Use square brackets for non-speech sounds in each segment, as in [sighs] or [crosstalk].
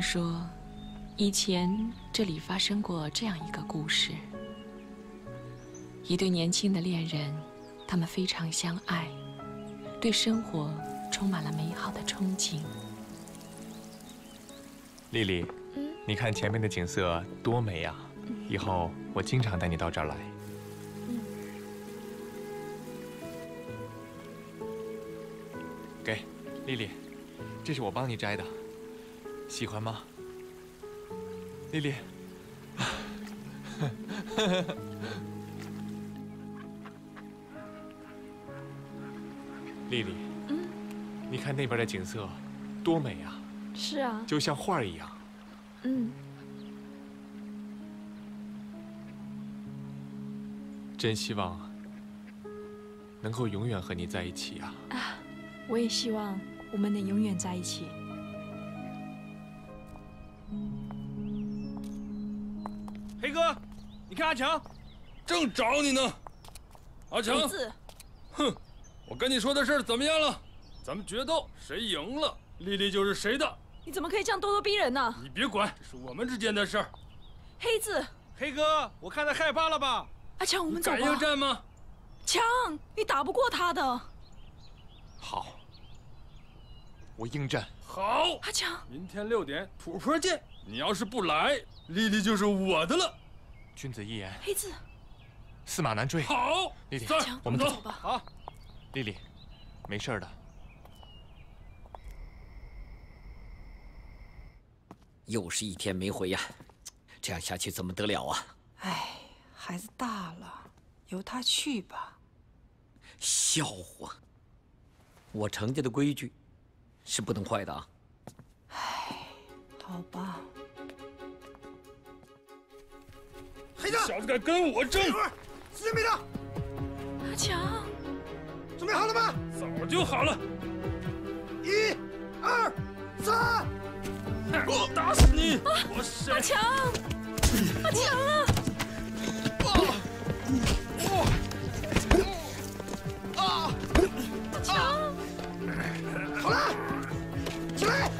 传说，以前这里发生过这样一个故事：一对年轻的恋人，他们非常相爱，对生活充满了美好的憧憬。丽丽，你看前面的景色多美呀！以后我经常带你到这儿来。给，丽丽，这是我帮你摘的，喜欢吗？丽丽，[laughs] 丽丽，嗯你看那边的景色多美啊！是啊，就像画一样。嗯，真希望能够永远和你在一起啊！啊，我也希望我们能永远在一起。阿强，正找你呢。阿强，哼，我跟你说的事怎么样了？咱们决斗，谁赢了，丽丽就是谁的。你怎么可以这样咄咄逼人呢？你别管，这是我们之间的事儿。黑子，黑哥，我看他害怕了吧？阿强，我们走吧。敢应战吗？强，你打不过他的。好，我应战。好，阿强，明天六点土坡见。你要是不来，丽丽就是我的了。君子一言。黑子，驷马难追。好，丽丽，强，我们走吧。好，丽丽，没事的。又是一天没回呀，这样下去怎么得了啊？哎，孩子大了，由他去吧。笑话！我程家的规矩是不能坏的啊。哎，好吧。黑子，小子敢跟我争！时间没到。阿强，准备好了吗？早就好了。一、二、三。我打死你！我谁？阿强，阿强啊！啊！阿强，好了，起来！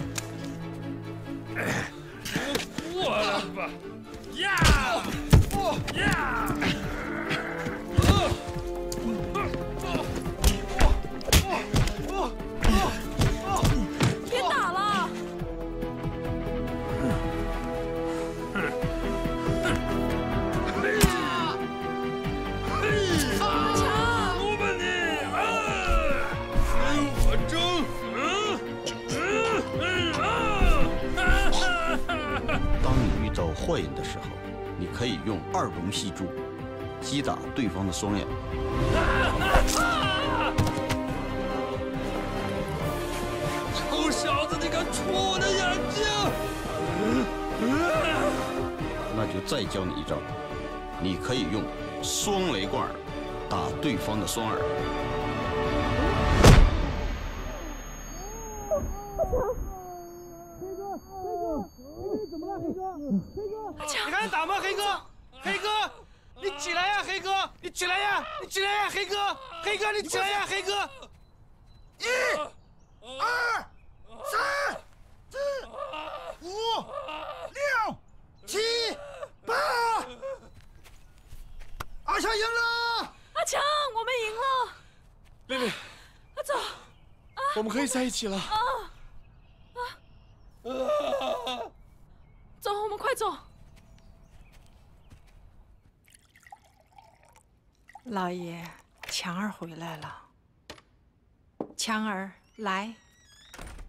二龙戏珠击打对方的双眼。臭小子，你敢戳我的眼睛？那就再教你一招，你可以用双雷贯耳打对方的双耳。你还打吗，黑哥？黑哥，你起来呀，黑哥，你起来呀，你起来呀，黑哥，黑哥，你起来呀，黑哥！一、二、三、四、五、六、七、八。阿强赢了！阿强，我们赢了！丽丽，阿走，我们可以在一起了。走，我们快走。老爷，强儿回来了。强儿，来，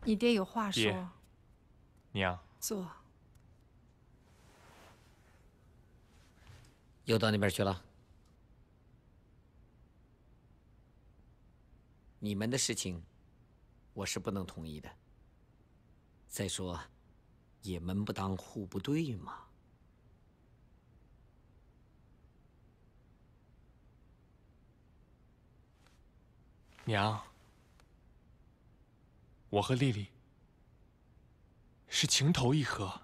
你爹有话爹说。娘，坐。又到那边去了？你们的事情，我是不能同意的。再说，也门不当户不对嘛。娘，我和丽丽是情投意合。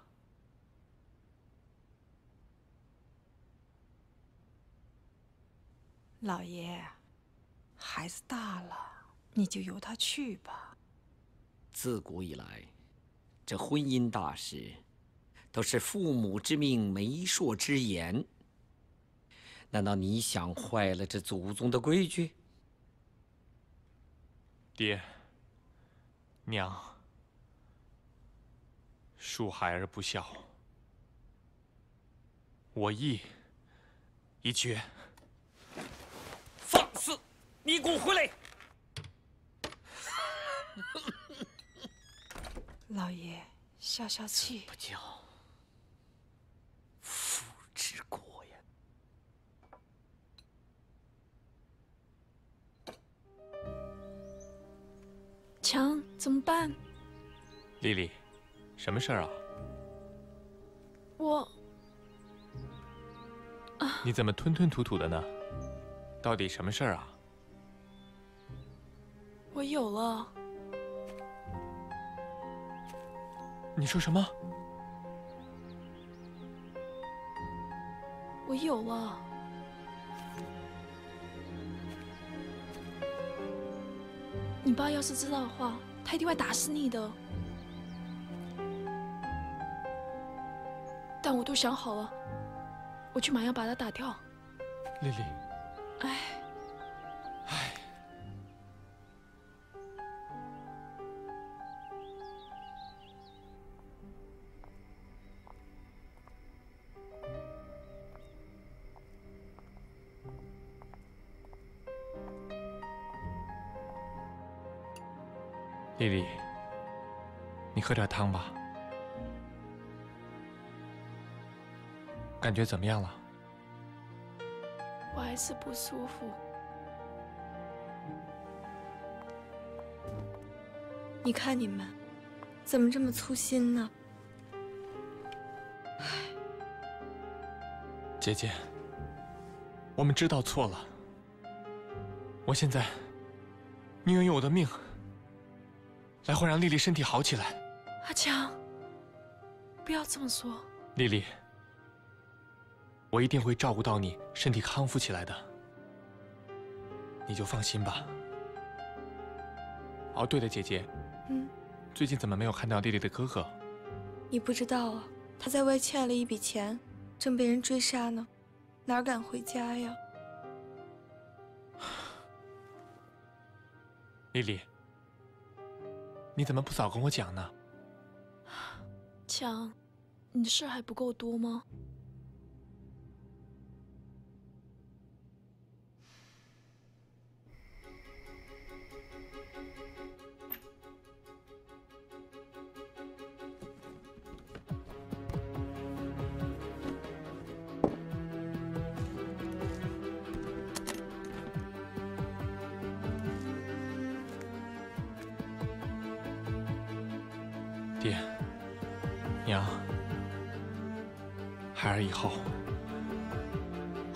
老爷，孩子大了，你就由他去吧。自古以来，这婚姻大事，都是父母之命、媒妁之言。难道你想坏了这祖宗的规矩？爹，娘，恕孩儿不孝，我意已决。放肆！你给我回来！老爷，消消气。不叫办？丽丽，什么事儿啊？我……你怎么吞吞吐吐的呢？到底什么事儿啊？我有了。你说什么？我有了。你爸要是知道的话，他一定会打死你的。但我都想好了，我去马上把他打掉。丽丽，哎，丽丽，你喝点汤吧。感觉怎么样了？我还是不舒服。你看你们，怎么这么粗心呢？姐姐，我们知道错了。我现在宁愿用我的命来会让丽丽身体好起来。阿强，不要这么说。丽丽，我一定会照顾到你身体康复起来的，你就放心吧。哦，对了，姐姐，嗯，最近怎么没有看到丽丽的哥哥？你不知道啊，他在外欠了一笔钱，正被人追杀呢，哪敢回家呀？丽丽，你怎么不早跟我讲呢？强，你的事还不够多吗？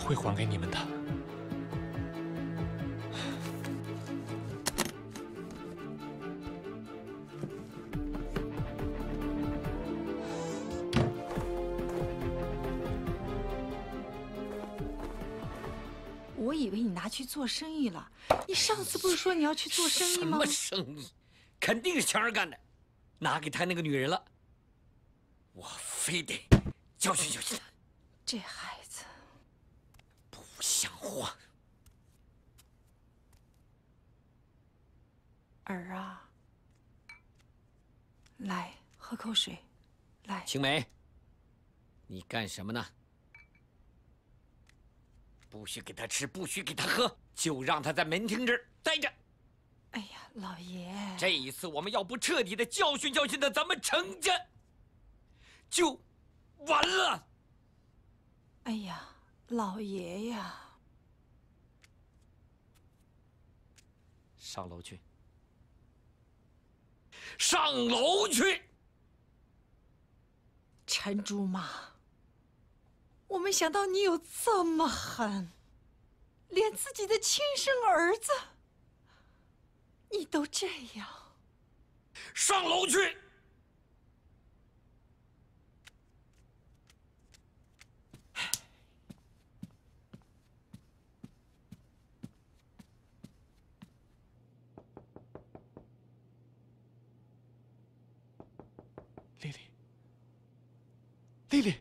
会还给你们的。我以为你拿去做生意了。你上次不是说你要去做生意吗？什么生意？肯定是强儿干的，拿给他那个女人了。我非得教训教训他。这孩子不像话。儿啊，来喝口水，来。青梅，你干什么呢？不许给他吃，不许给他喝，就让他在门厅这儿待着。哎呀，老爷，这一次我们要不彻底的教训教训他，咱们程家就完了。哎呀，老爷呀，上楼去，上楼去。陈竹妈，我没想到你有这么狠，连自己的亲生儿子你都这样。上楼去。丽丽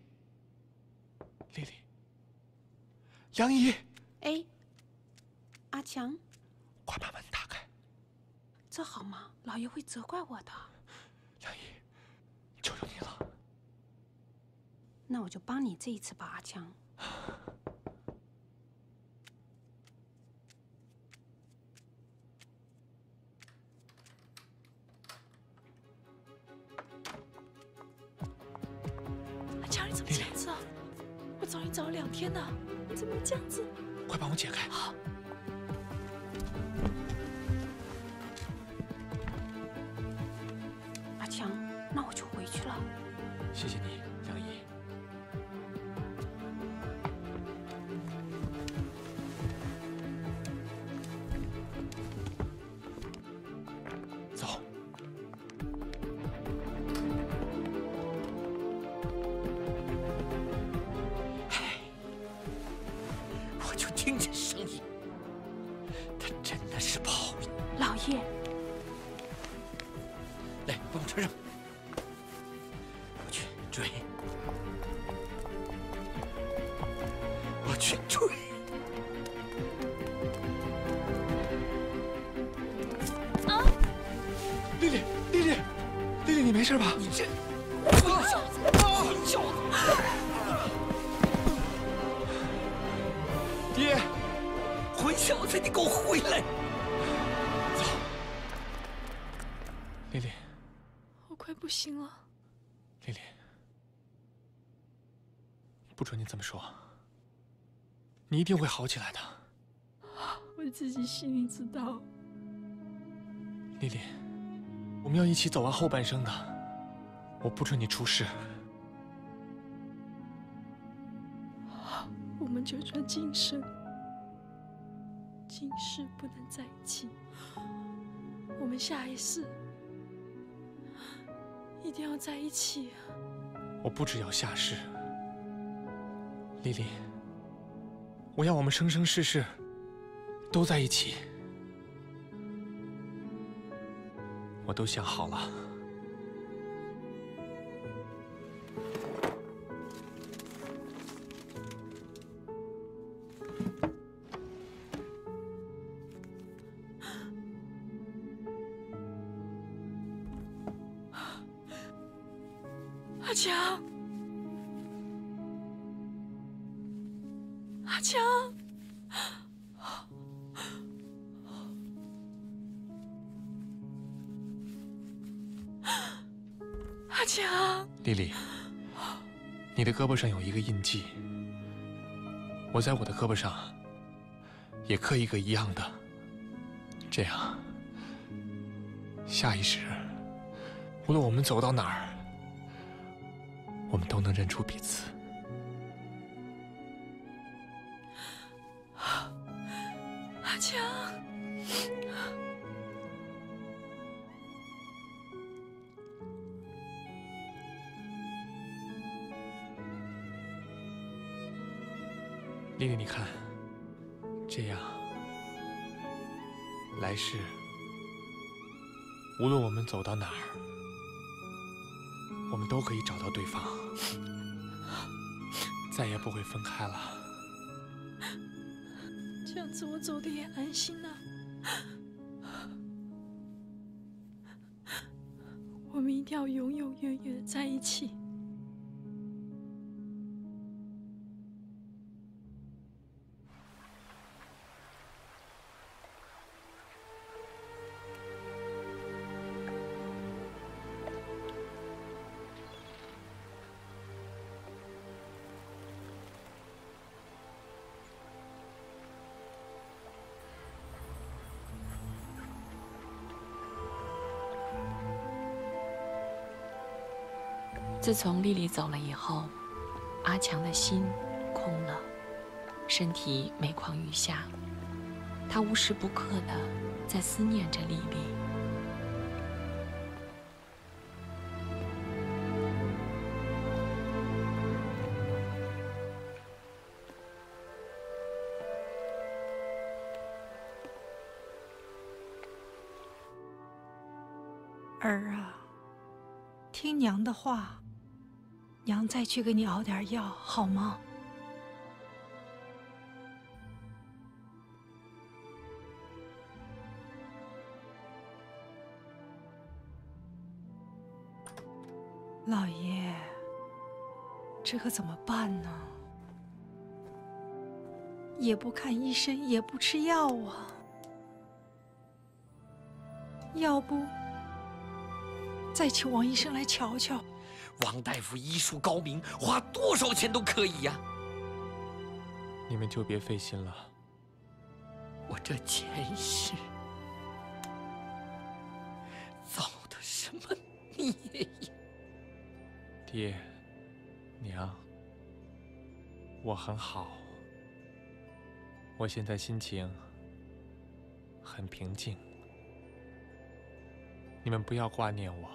丽丽杨姨，哎，阿强，快把门打开，这好吗？老爷会责怪我的。杨姨，求求你了。那我就帮你这一次吧，阿强。[laughs] 我找你找了两天呢，你怎么这样子？快帮我解开。好。阿强，那我就回去了。谢谢你，追，我去追。啊！丽丽，丽丽，丽丽，你没事吧？你这混小子，混小子！爹，混小子，你给我回来！这么说。你一定会好起来的。我自己心里知道。丽丽，我们要一起走完后半生的。我不准你出事。我们就算今生、今世不能在一起，我们下一世一定要在一起。我不只要下世，丽丽，我要我们生生世世都在一起。我都想好了。记，我在我的胳膊上也刻一个一样的，这样下意识无论我们走到哪儿，我们都能认出彼此。丽丽，你看，这样来世无论我们走到哪儿，我们都可以找到对方，[laughs] 再也不会分开了。这样子我走的也安心了。我们一定要永永远远的在一起。自从丽丽走了以后，阿强的心空了，身体每况愈下。他无时不刻的在思念着丽丽。儿啊，听娘的话，再去给你熬点药好吗？老爷这可怎么办呢？也不看医生也不吃药啊。要不再请王医生来瞧瞧。王大夫医术高明，花多少钱都可以呀。你们就别费心了。我这前世造的什么孽呀？爹，娘，我很好。我现在心情很平静。你们不要挂念我，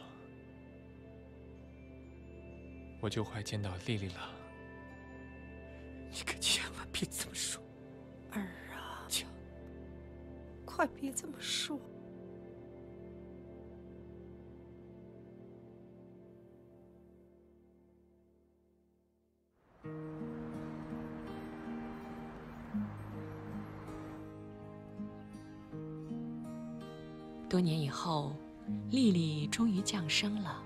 我就快见到丽丽了。你可千万别这么说，儿啊！快别这么说。多年以后，丽丽终于降生了，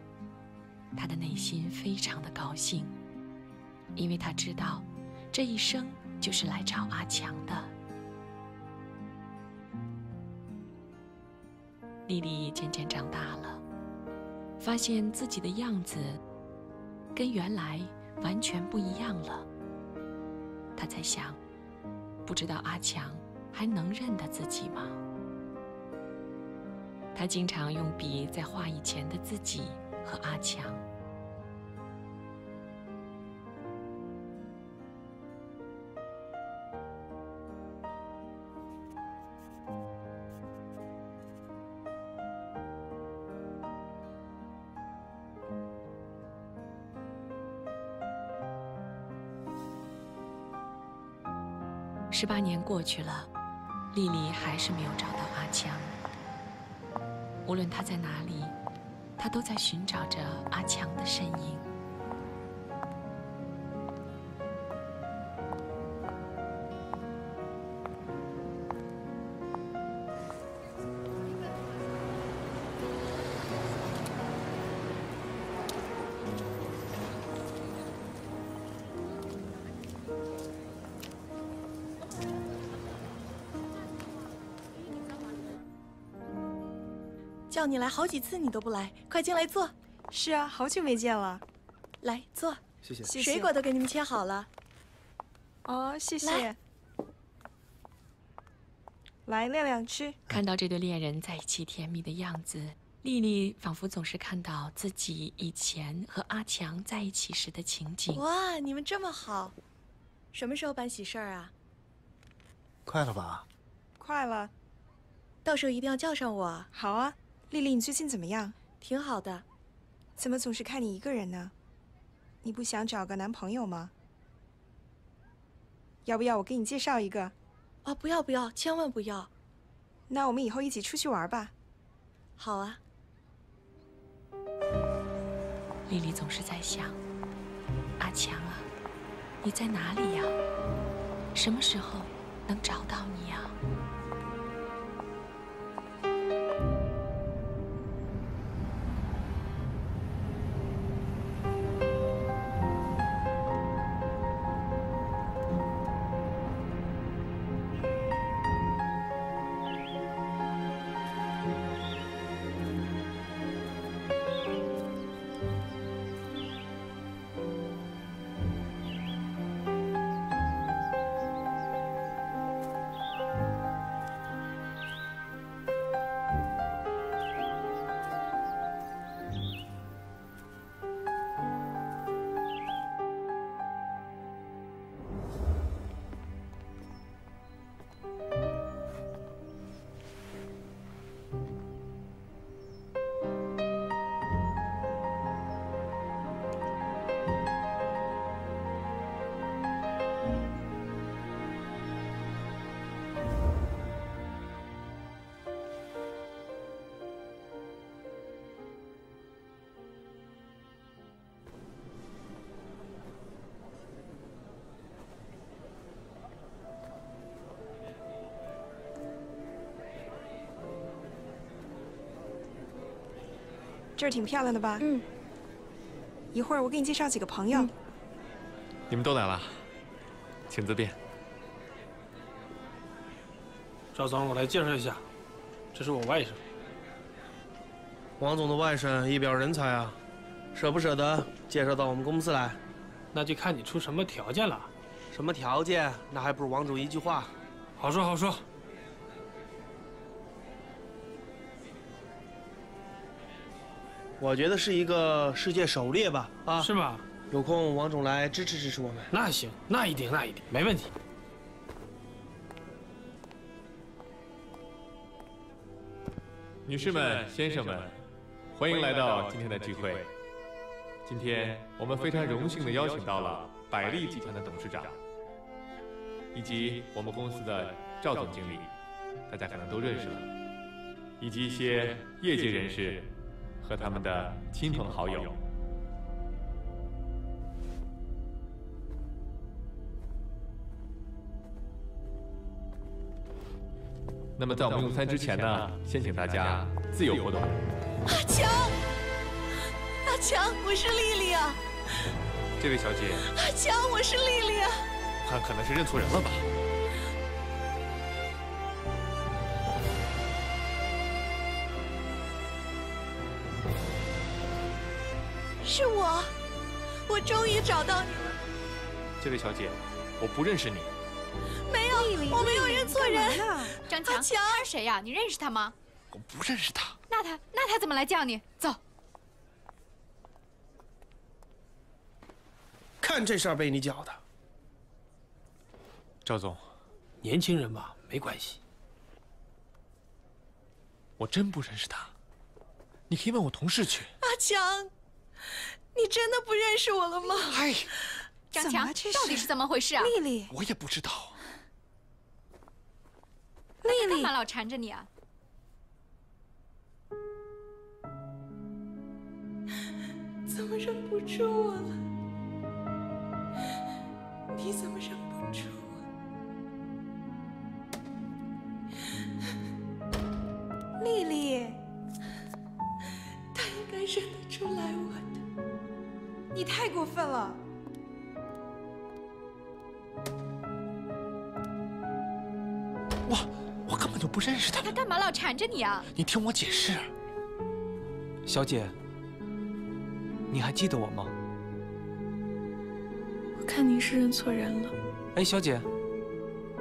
他的内心非常的高兴，因为他知道，这一生就是来找阿强的。丽丽渐渐长大了，发现自己的样子跟原来完全不一样了。她在想，不知道阿强还能认得自己吗？他经常用笔在画以前的自己和阿强。十八年过去了，丽丽还是没有找到阿强。无论他在哪里，他都在寻找着阿强的身影。你来好几次，你都不来，快进来坐。是啊，好久没见了。来坐。谢谢。水果都给你们切好了。哦，谢谢。来，亮亮吃。看到这对恋人在一起甜蜜的样子，丽丽仿佛总是看到自己以前和阿强在一起时的情景。哇，你们这么好，什么时候办喜事儿啊？快了吧？快了。到时候一定要叫上我。好啊。丽丽，你最近怎么样？挺好的。怎么总是看你一个人呢？你不想找个男朋友吗？要不要我给你介绍一个？啊，不要不要，千万不要。那我们以后一起出去玩吧。好啊。丽丽总是在想，阿强啊，你在哪里呀？什么时候能找到你呀？这儿挺漂亮的吧？嗯。一会儿我给你介绍几个朋友。你们都来了，请自便。赵总，我来介绍一下，这是我外甥。王总的外甥一表人才啊，舍不舍得介绍到我们公司来？那就看你出什么条件了。什么条件？那还不如王总一句话。好说好说。我觉得是一个世界首列吧？啊，是吗？有空王总来支持支持我们。那行，那一定，那一定，没问题。女士们、先生们，欢迎来到今天的聚会。今天我们非常荣幸地邀请到了百利集团的董事长，以及我们公司的赵总经理，大家可能都认识了，以及一些业界人士。和他们的亲朋好友。那么，在我们用餐之前呢，先请大家自由活动。阿强，阿强，我是丽丽啊。这位小姐。阿强，我是丽丽啊。看，可能是认错人了吧。我终于找到你了。这位小姐，我不认识你。没有，我没有认错人。张强，他是谁呀？你认识他吗？我不认识他。那他，那他怎么来叫你？走。看这事儿被你搅的。赵总，年轻人嘛，没关系。我真不认识他，你可以问我同事去。阿强。你真的不认识我了吗？哎，张强，到底是怎么回事啊？丽丽，我也不知道。丽丽，干嘛老缠着你啊？怎么忍不住我了？你怎么忍不住我？丽丽，她应该认得出来我的。你太过分了！我我根本就不认识他。他干嘛老缠着你啊？你听我解释。小姐，你还记得我吗？我看您是认错人了。哎，小姐，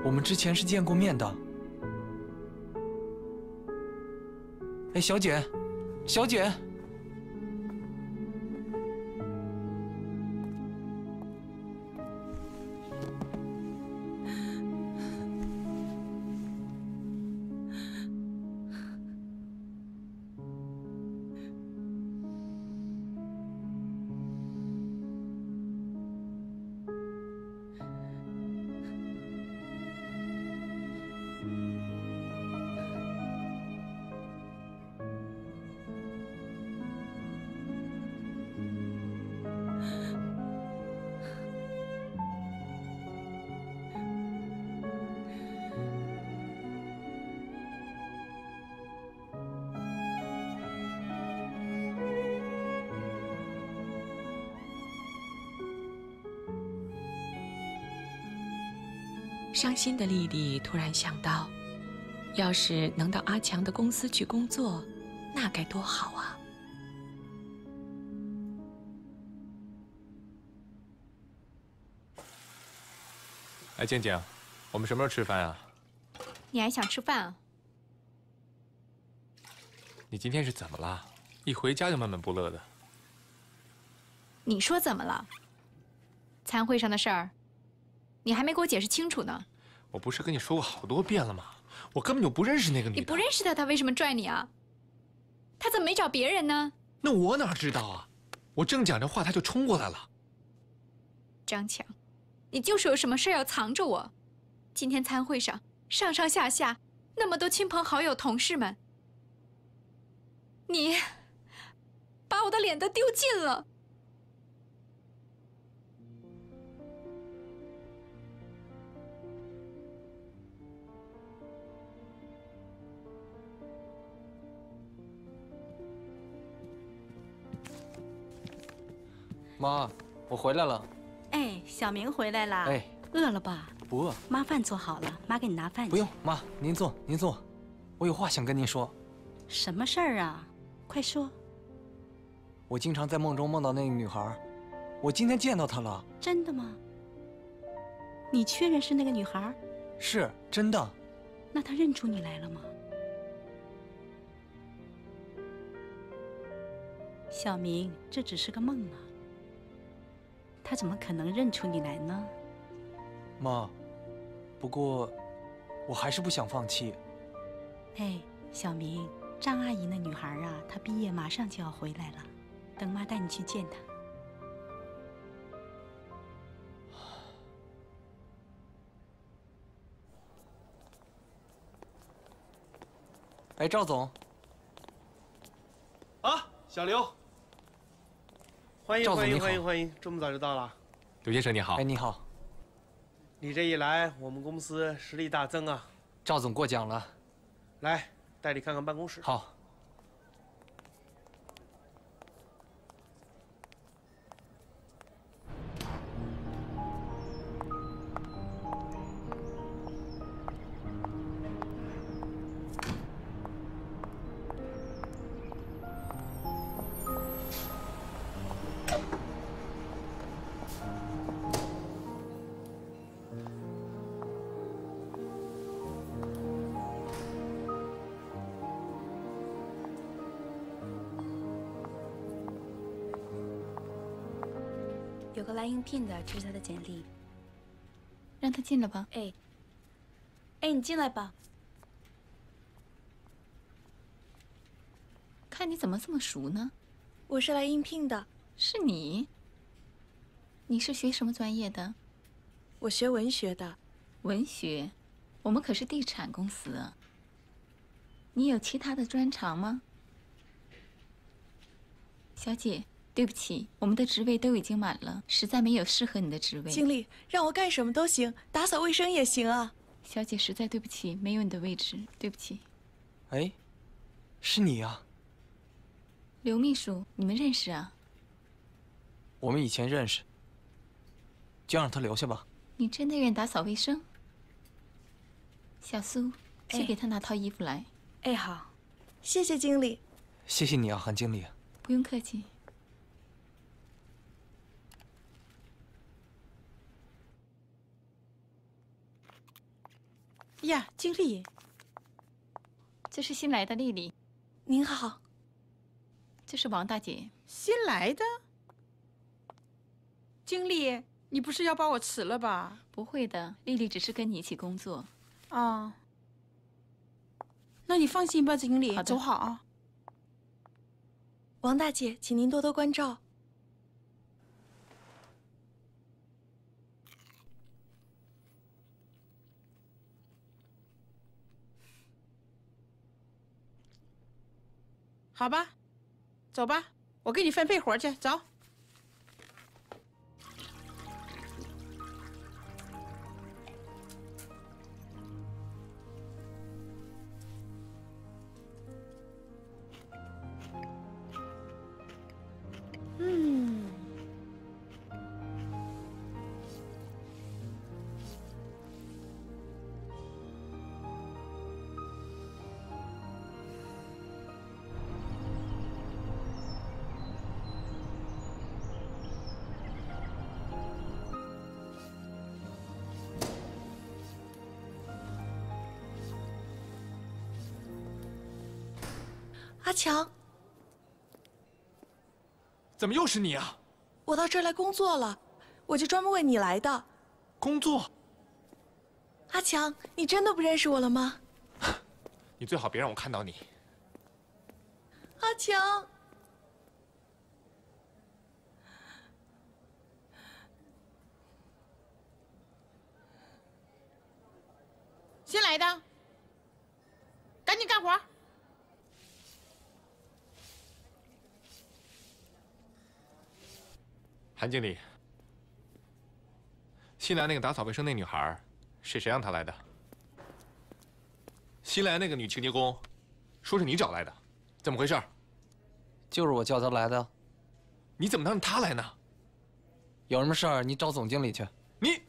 我们之前是见过面的。哎，小姐，小姐。心的丽丽突然想到，要是能到阿强的公司去工作，那该多好啊！哎，静静，我们什么时候吃饭啊？你还想吃饭啊？你今天是怎么了？一回家就闷闷不乐的。你说怎么了？餐会上的事儿。你还没给我解释清楚呢。我不是跟你说过好多遍了吗？我根本就不认识那个女的。你不认识她，她为什么拽你啊？她怎么没找别人呢？那我哪知道啊？我正讲着话，她就冲过来了。张强，你就是有什么事要藏着我？今天餐会上，上上下下那么多亲朋好友、同事们，你把我的脸都丢尽了。妈，我回来了。哎，小明回来了。哎，饿了吧？不饿。妈饭做好了，妈给你拿饭去。不用，妈，您坐，您坐。我有话想跟您说。什么事儿啊？快说。我经常在梦中梦到那个女孩，我今天见到她了。真的吗？你确认是那个女孩？是真的。那她认出你来了吗？小明，这只是个梦啊。她怎么可能认出你来呢？妈，不过我还是不想放弃。哎，小明，张阿姨那女孩啊，她毕业马上就要回来了，等妈带你去见她。哎，赵总。啊，小刘。欢迎欢迎欢迎欢迎！这么早就到了，刘先生你好。哎，你好。你这一来，我们公司实力大增啊！赵总过奖了。来，带你看看办公室。好。聘的，这是他的简历。让他进来吧。哎，哎，你进来吧。看你怎么这么熟呢？我是来应聘的。是你？你是学什么专业的？我学文学的。文学？我们可是地产公司啊。你有其他的专长吗？小姐。对不起，我们的职位都已经满了，实在没有适合你的职位。经理，让我干什么都行，打扫卫生也行啊。小姐，实在对不起，没有你的位置，对不起。哎，是你啊，刘秘书，你们认识啊？我们以前认识，就让他留下吧。你真的愿打扫卫生？小苏，去给他拿套衣服来。哎，好，谢谢经理。谢谢你啊，韩经理。不用客气。呀，经理，这是新来的丽丽。您好，这是王大姐。新来的？经理，你不是要把我辞了吧？不会的，丽丽只是跟你一起工作。啊，那你放心吧，经理。走好啊。王大姐，请您多多关照。好吧，走吧，我给你分配活去。走。强，怎么又是你啊？我到这儿来工作了，我就专门为你来的。工作？阿强，你真的不认识我了吗？[laughs] 你最好别让我看到你。阿强，新来的，赶紧干活。韩经理，新来那个打扫卫生那女孩，是谁让她来的？新来那个女清洁工，说是你找来的，怎么回事？就是我叫她来的。你怎么能让她来呢？有什么事儿你找总经理去。你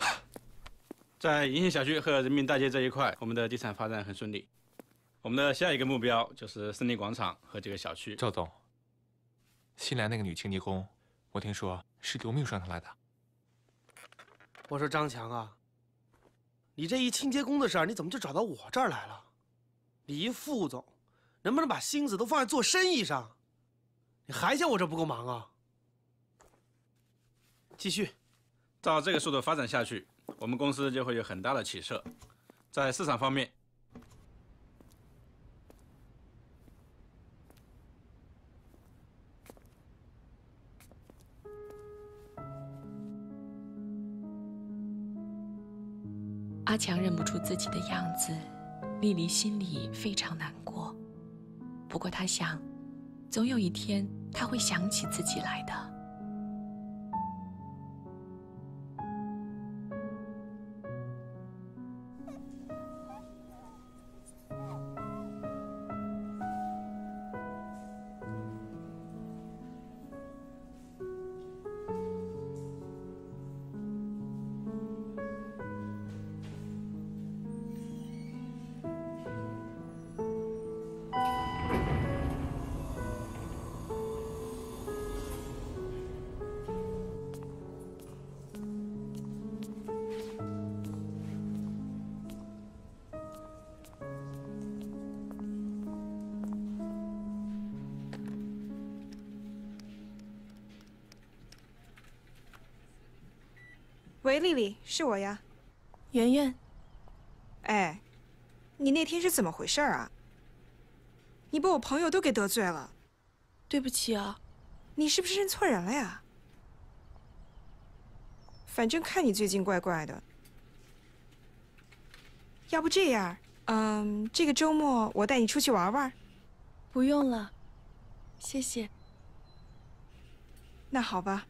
[sighs] 在银杏小区和人民大街这一块，我们的地产发展很顺利。我们的下一个目标就是森林广场和这个小区。赵总，新来那个女清洁工，我听说是刘秘书让她来的。我说张强啊，你这一清洁工的事儿，你怎么就找到我这儿来了？你一副总，能不能把心思都放在做生意上？你还嫌我这不够忙啊？继续，照这个速度发展下去，我们公司就会有很大的起色。在市场方面，阿强认不出自己的样子，丽丽心里非常难过。不过她想，总有一天他会想起自己来的。喂，丽丽，是我呀，圆圆。哎，你那天是怎么回事啊？你把我朋友都给得罪了。对不起啊，你是不是认错人了呀？反正看你最近怪怪的。要不这样，嗯，这个周末我带你出去玩玩。不用了，谢谢。那好吧。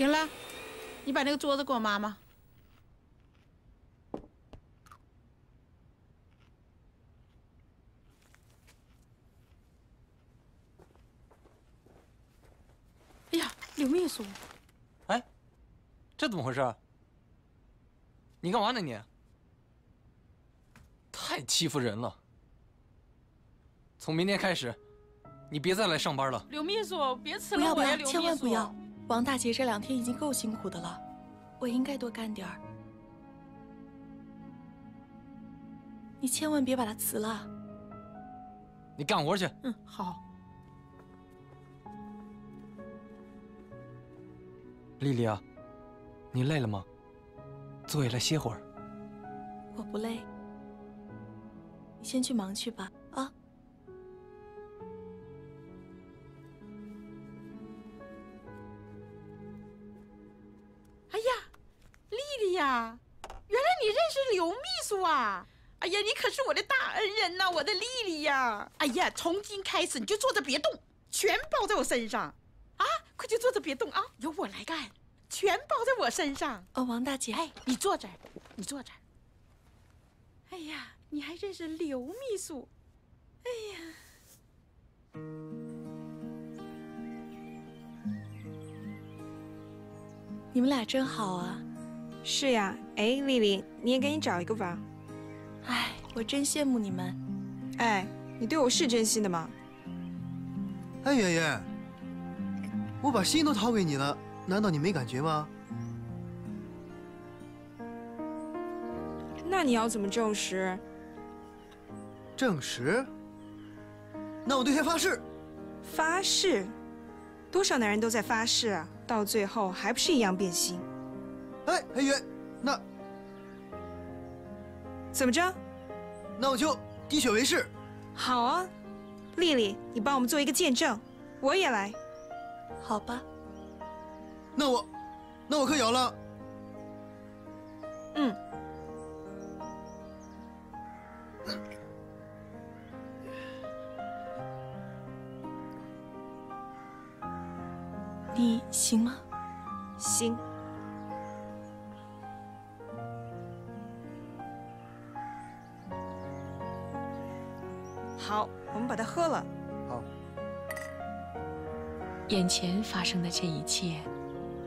行了，你把那个桌子给我妈妈。哎呀，刘秘书，哎，这怎么回事？你干嘛呢你？太欺负人了！从明天开始，你别再来上班了。刘秘书，别吃了我呀！刘秘书，千万不要！王大姐这两天已经够辛苦的了，我应该多干点儿。你千万别把她辞了。你干活去。嗯，好。丽丽啊，你累了吗？坐下来歇会儿。我不累，你先去忙去吧。呀，原来你认识刘秘书啊！哎呀，你可是我的大恩人呐，我的丽丽呀！哎呀，从今开始你就坐着别动，全包在我身上，啊，快就坐着别动啊，由我来干，全包在我身上。哦，王大姐，哎，你坐这儿，你坐这儿。哎呀，你还认识刘秘书？哎呀，你们俩真好啊！是呀，哎，丽丽，你也赶紧找一个吧。哎，我真羡慕你们。哎，你对我是真心的吗？哎，圆圆，我把心都掏给你了，难道你没感觉吗？那你要怎么证实？证实？那我对天发誓。发誓？多少男人都在发誓啊，到最后还不是一样变心？哎，黑云，那怎么着？那我就滴血为誓。好啊，丽丽，你帮我们做一个见证，我也来。好吧。那我，那我可有了。嗯。你行吗？行。它喝了。好。眼前发生的这一切，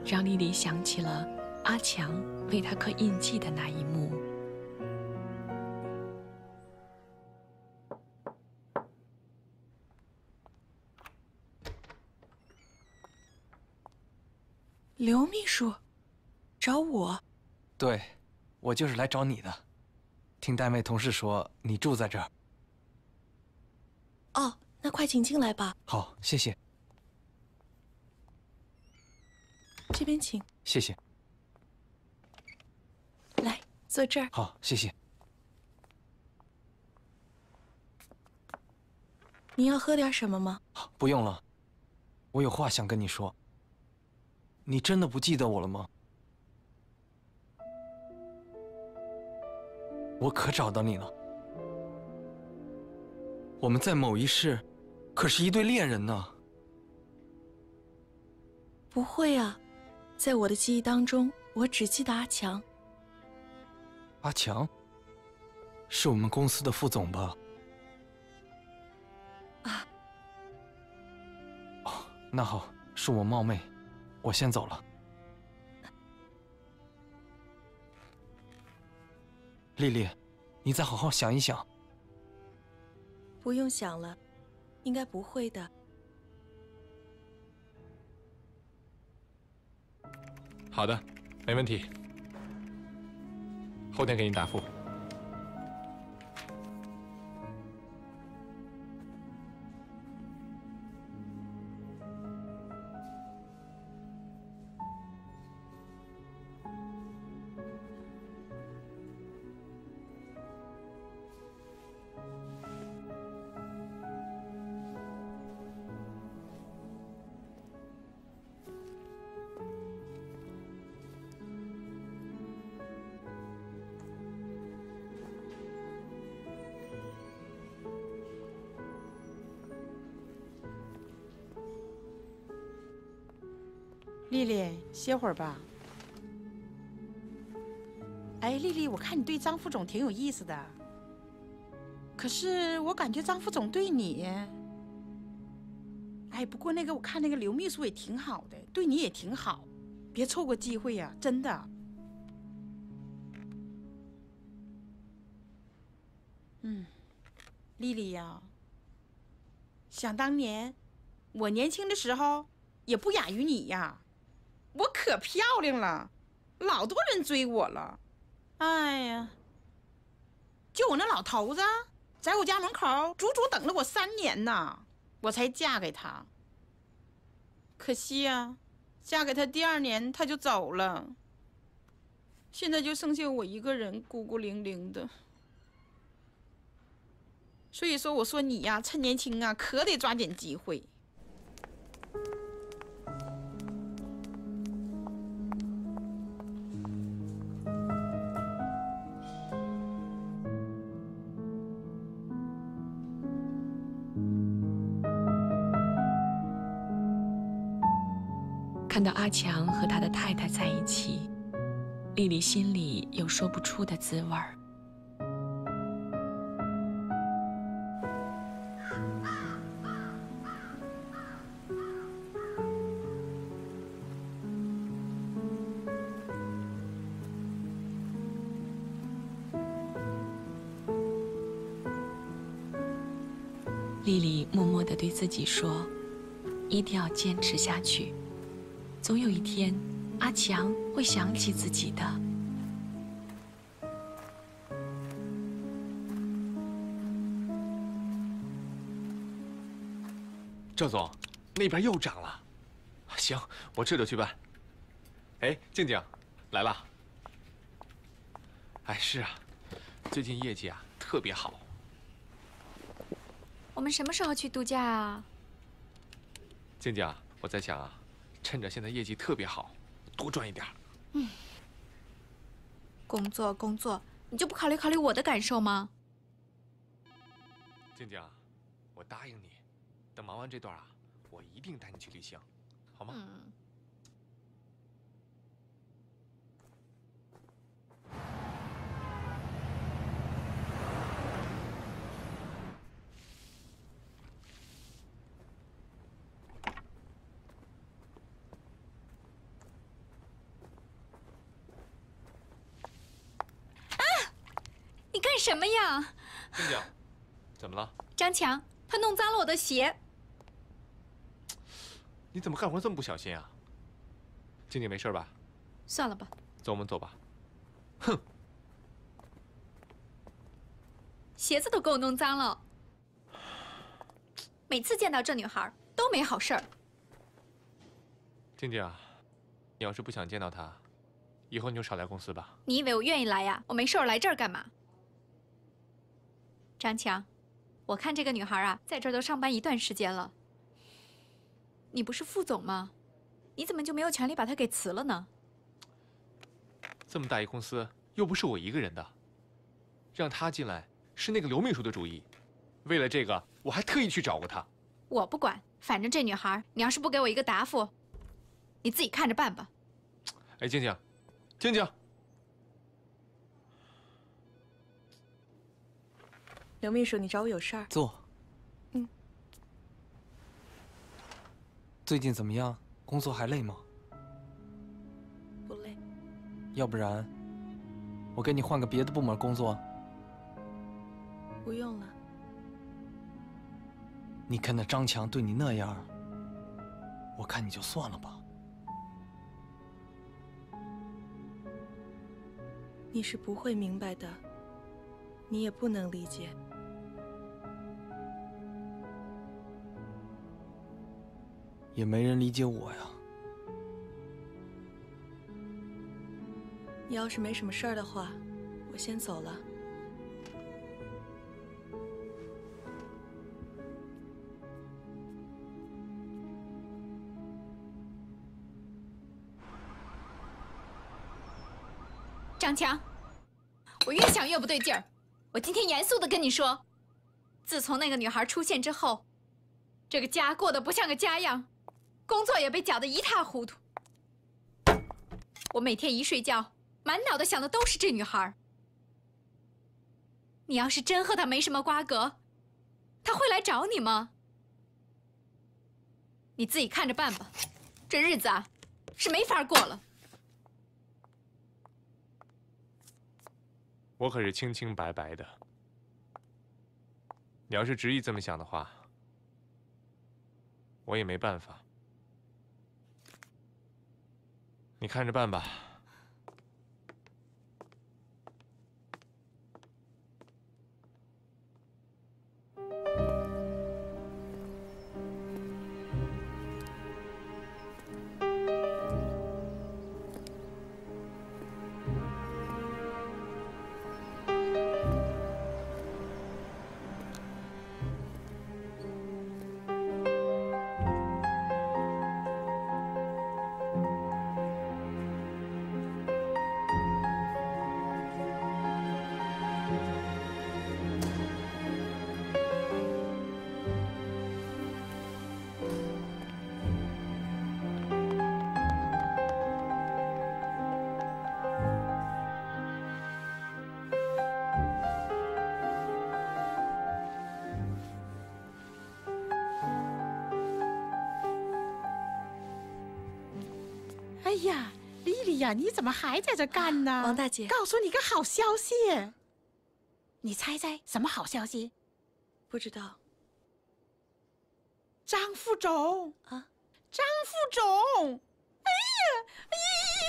让丽丽想起了阿强为她刻印记的那一幕。刘秘书，找我？对，我就是来找你的。听单位同事说你住在这儿。哦，那快请进来吧。好，谢谢。这边请。谢谢。来，坐这儿。好，谢谢。你要喝点什么吗？不用了，我有话想跟你说。你真的不记得我了吗？我可找到你了。我们在某一世，可是一对恋人呢。不会啊，在我的记忆当中，我只记得阿强。阿强，是我们公司的副总吧？啊。哦，那好，恕我冒昧，我先走了。丽丽，你再好好想一想。不用想了，应该不会的。好的，没问题。后天给你答复。丽丽，歇会儿吧。哎，丽丽，我看你对张副总挺有意思的。可是我感觉张副总对你……哎，不过那个我看那个刘秘书也挺好的，对你也挺好，别错过机会呀，真的。嗯，丽丽呀，想当年我年轻的时候也不亚于你呀。我可漂亮了，老多人追我了，哎呀！就我那老头子，在我家门口足足等了我三年呐，我才嫁给他。可惜呀，嫁给他第二年他就走了，现在就剩下我一个人孤孤零零的。所以说，我说你呀，趁年轻啊，可得抓紧机会。看到阿强和他的太太在一起，丽丽心里有说不出的滋味儿。丽丽默默地对自己说：“一定要坚持下去。”总有一天，阿强会想起自己的。赵总，那边又涨了。行，我这就去办。哎，静静，来了。哎，是啊，最近业绩啊特别好。我们什么时候去度假啊？静静，我在想啊。趁着现在业绩特别好，多赚一点。嗯，工作工作，你就不考虑考虑我的感受吗？静静，我答应你，等忙完这段啊，我一定带你去旅行，好吗？嗯。什么呀？静静，怎么了？张强，他弄脏了我的鞋。你怎么干活这么不小心啊？静静没事吧？算了吧。走，我们走吧。哼！鞋子都给我弄脏了。每次见到这女孩都没好事儿。静静啊，你要是不想见到她，以后你就少来公司吧。你以为我愿意来呀？我没事儿来这儿干嘛？张强，我看这个女孩啊，在这儿都上班一段时间了。你不是副总吗？你怎么就没有权利把她给辞了呢？这么大一公司，又不是我一个人的，让她进来是那个刘秘书的主意。为了这个，我还特意去找过她。我不管，反正这女孩，你要是不给我一个答复，你自己看着办吧。哎，静静，静静。刘秘书，你找我有事儿？坐。嗯。最近怎么样？工作还累吗？不累。要不然，我给你换个别的部门工作。不用了。你看那张强对你那样，我看你就算了吧。你是不会明白的，你也不能理解。也没人理解我呀。你要是没什么事儿的话，我先走了。张强，我越想越不对劲儿。我今天严肃的跟你说，自从那个女孩出现之后，这个家过得不像个家样，工作也被搅得一塌糊涂。我每天一睡觉，满脑子想的都是这女孩。你要是真和她没什么瓜葛，她会来找你吗？你自己看着办吧，这日子啊，是没法过了。我可是清清白白的。你要是执意这么想的话，我也没办法。你看着办吧。呀，丽丽呀，你怎么还在这干呢？王大姐，告诉你个好消息，你猜猜什么好消息？不知道。张副总啊，张副总，哎呀，咦，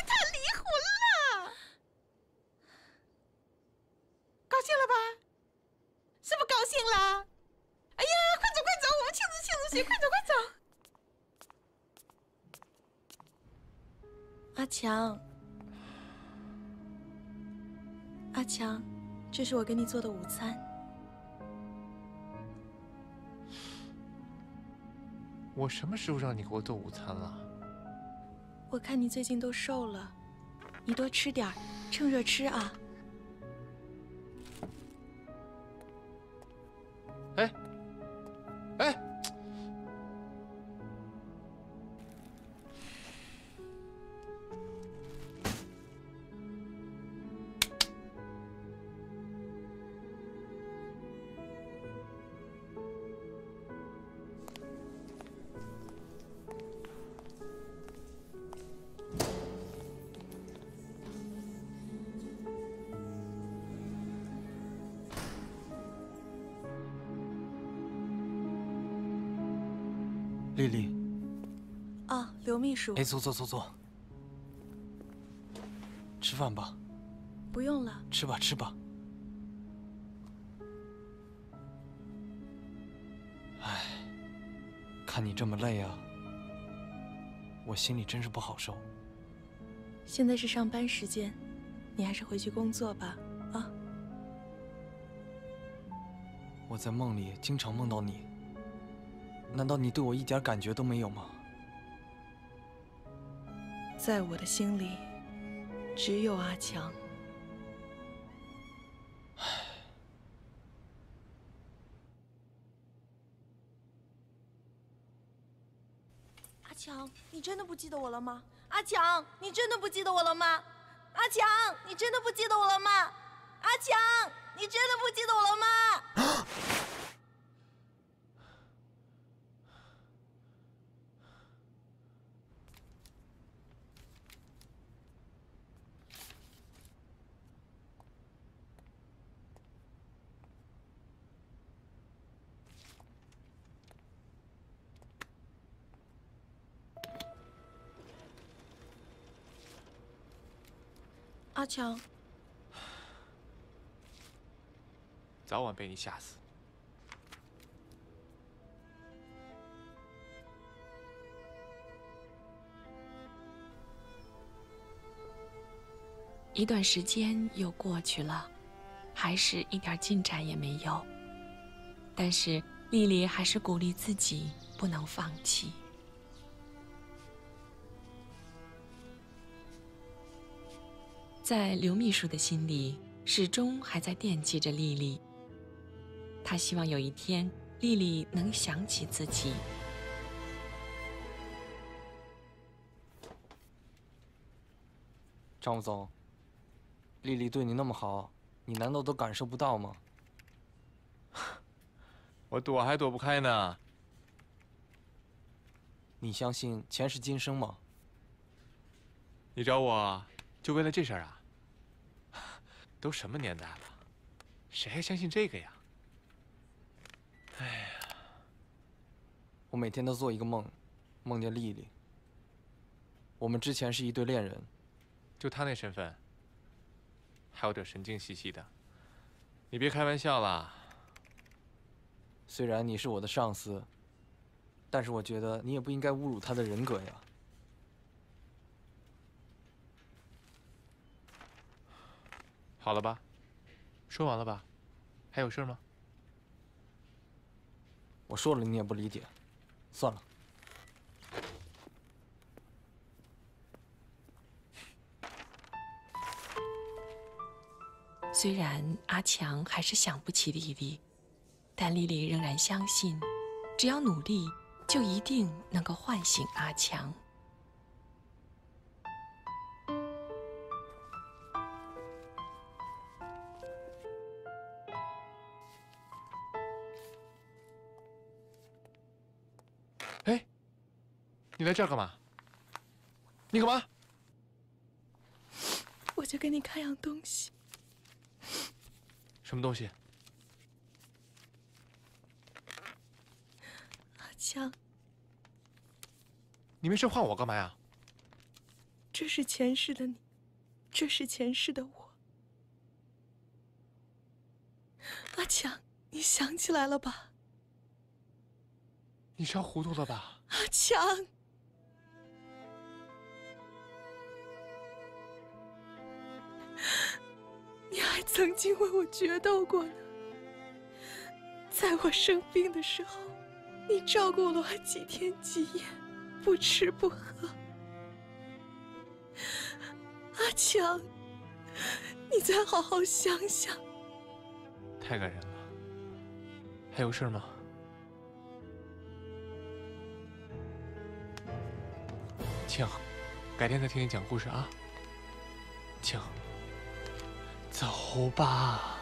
他离婚了，高兴了吧？是不是高兴了？哎呀，快走快走，我们庆祝庆祝去，快走快走。阿强，阿强，这是我给你做的午餐。我什么时候让你给我做午餐了？我看你最近都瘦了，你多吃点儿，趁热吃啊。哎，哎。书。哎，坐坐坐坐，吃饭吧。不用了。吃吧吃吧。哎，看你这么累啊，我心里真是不好受。现在是上班时间，你还是回去工作吧。啊。我在梦里经常梦到你。难道你对我一点感觉都没有吗？在我的心里，只有阿强。阿强，你真的不记得我了吗？阿强，你真的不记得我了吗？阿强，你真的不记得我了吗？阿强，你真的不记得我了吗？阿强，早晚被你吓死。一段时间又过去了，还是一点进展也没有。但是丽丽还是鼓励自己不能放弃。在刘秘书的心里，始终还在惦记着丽丽。他希望有一天，丽丽能想起自己。张总，丽丽对你那么好，你难道都感受不到吗？[laughs] 我躲还躲不开呢。你相信前世今生吗？你找我？就为了这事儿啊？[laughs] 都什么年代了，谁还相信这个呀？哎呀，我每天都做一个梦，梦见丽丽。我们之前是一对恋人，就她那身份，还有点神经兮兮的。你别开玩笑了。虽然你是我的上司，但是我觉得你也不应该侮辱她的人格呀。好了吧，说完了吧，还有事吗？我说了你也不理解，算了。虽然阿强还是想不起丽丽，但丽丽仍然相信，只要努力，就一定能够唤醒阿强。你来这儿干嘛？你干嘛？我就给你看样东西。什么东西？阿强，你没事换我干嘛呀？这是前世的你，这是前世的我。阿强，你想起来了吧？你烧糊涂了吧？阿强。你还曾经为我决斗过呢，在我生病的时候，你照顾了我几天几夜，不吃不喝。阿强，你再好好想想。太感人了，还有事吗？请，改天再听你讲故事啊。请。走吧。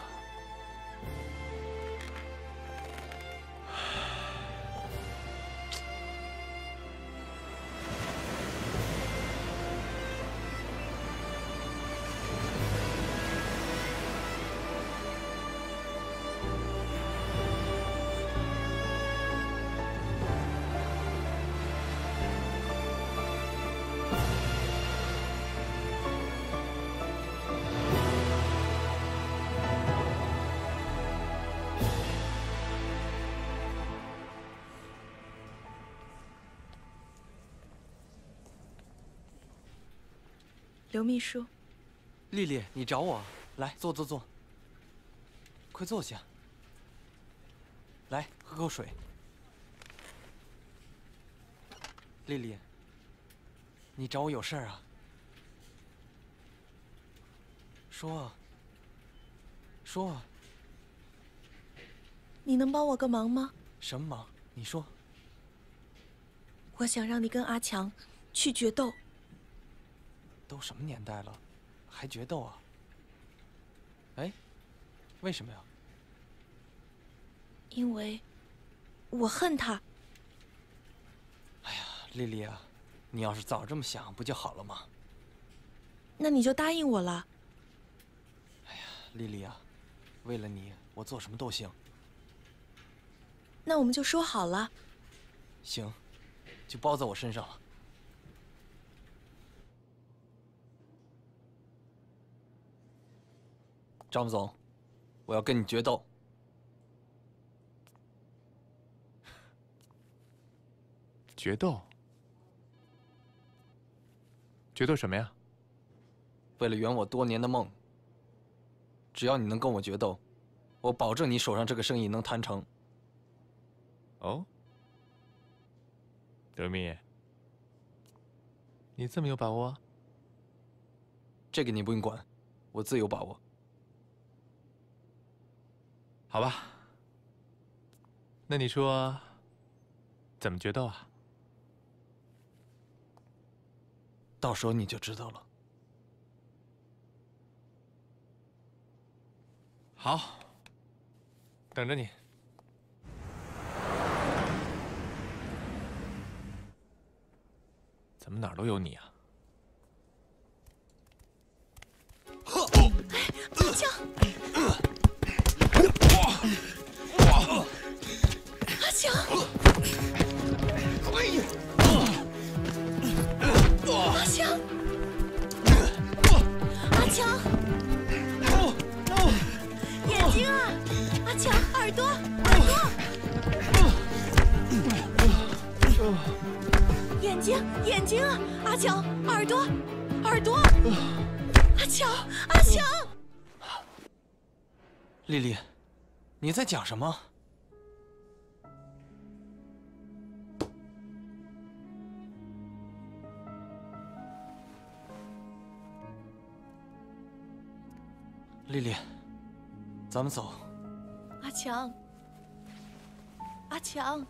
刘秘书，丽丽，你找我？来，坐坐坐。快坐下。来，喝口水。丽丽，你找我有事儿啊？说啊。说啊。你能帮我个忙吗？什么忙？你说。我想让你跟阿强去决斗。都什么年代了，还决斗啊？哎，为什么呀？因为我恨他。哎呀，丽丽啊，你要是早这么想，不就好了吗？那你就答应我了。哎呀，丽丽啊，为了你，我做什么都行。那我们就说好了。行，就包在我身上了。张总，我要跟你决斗。[laughs] 决斗？决斗什么呀？为了圆我多年的梦，只要你能跟我决斗，我保证你手上这个生意能谈成。哦，德密，你这么有把握？这个你不用管，我自有把握。好吧，那你说怎么决斗啊？到时候你就知道了。好，等着你。怎么哪儿都有你啊？阿强！阿强！哎呀阿强！阿强！眼睛啊！阿强，耳朵，耳朵！眼睛，眼睛啊！阿强，耳朵，耳朵！阿强，阿强！丽丽，你在讲什么？丽丽，咱们走。阿强，阿强，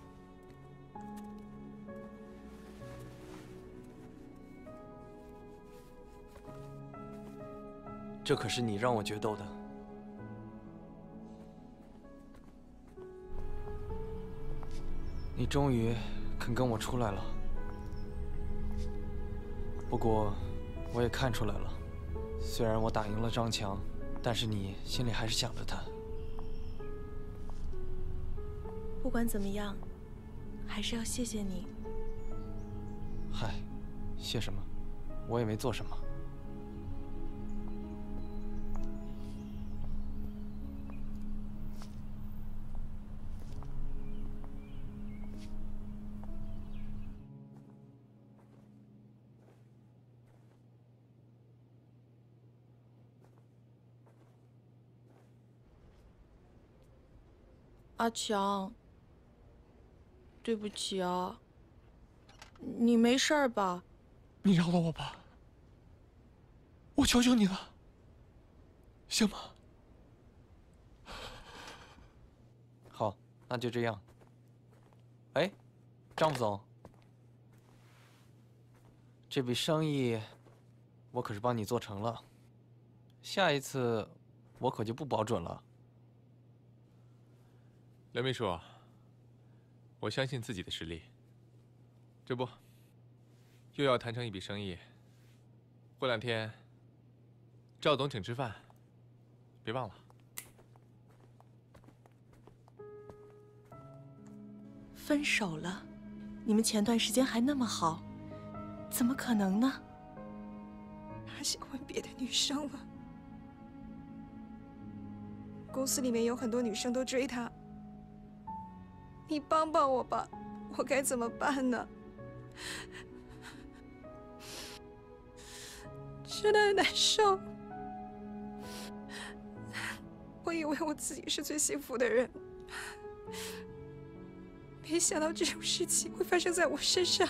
这可是你让我决斗的。你终于肯跟我出来了。不过，我也看出来了，虽然我打赢了张强，但是你心里还是想着他。不管怎么样，还是要谢谢你。嗨，谢什么？我也没做什么。阿强，对不起啊，你没事儿吧？你饶了我吧，我求求你了，行吗？好，那就这样。哎，张副总，这笔生意我可是帮你做成了，下一次我可就不保准了。刘秘书，我相信自己的实力。这不，又要谈成一笔生意。过两天，赵总请吃饭，别忘了。分手了，你们前段时间还那么好，怎么可能呢？他喜欢别的女生了，公司里面有很多女生都追他。你帮帮我吧，我该怎么办呢？真的很难受。我以为我自己是最幸福的人，没想到这种事情会发生在我身上。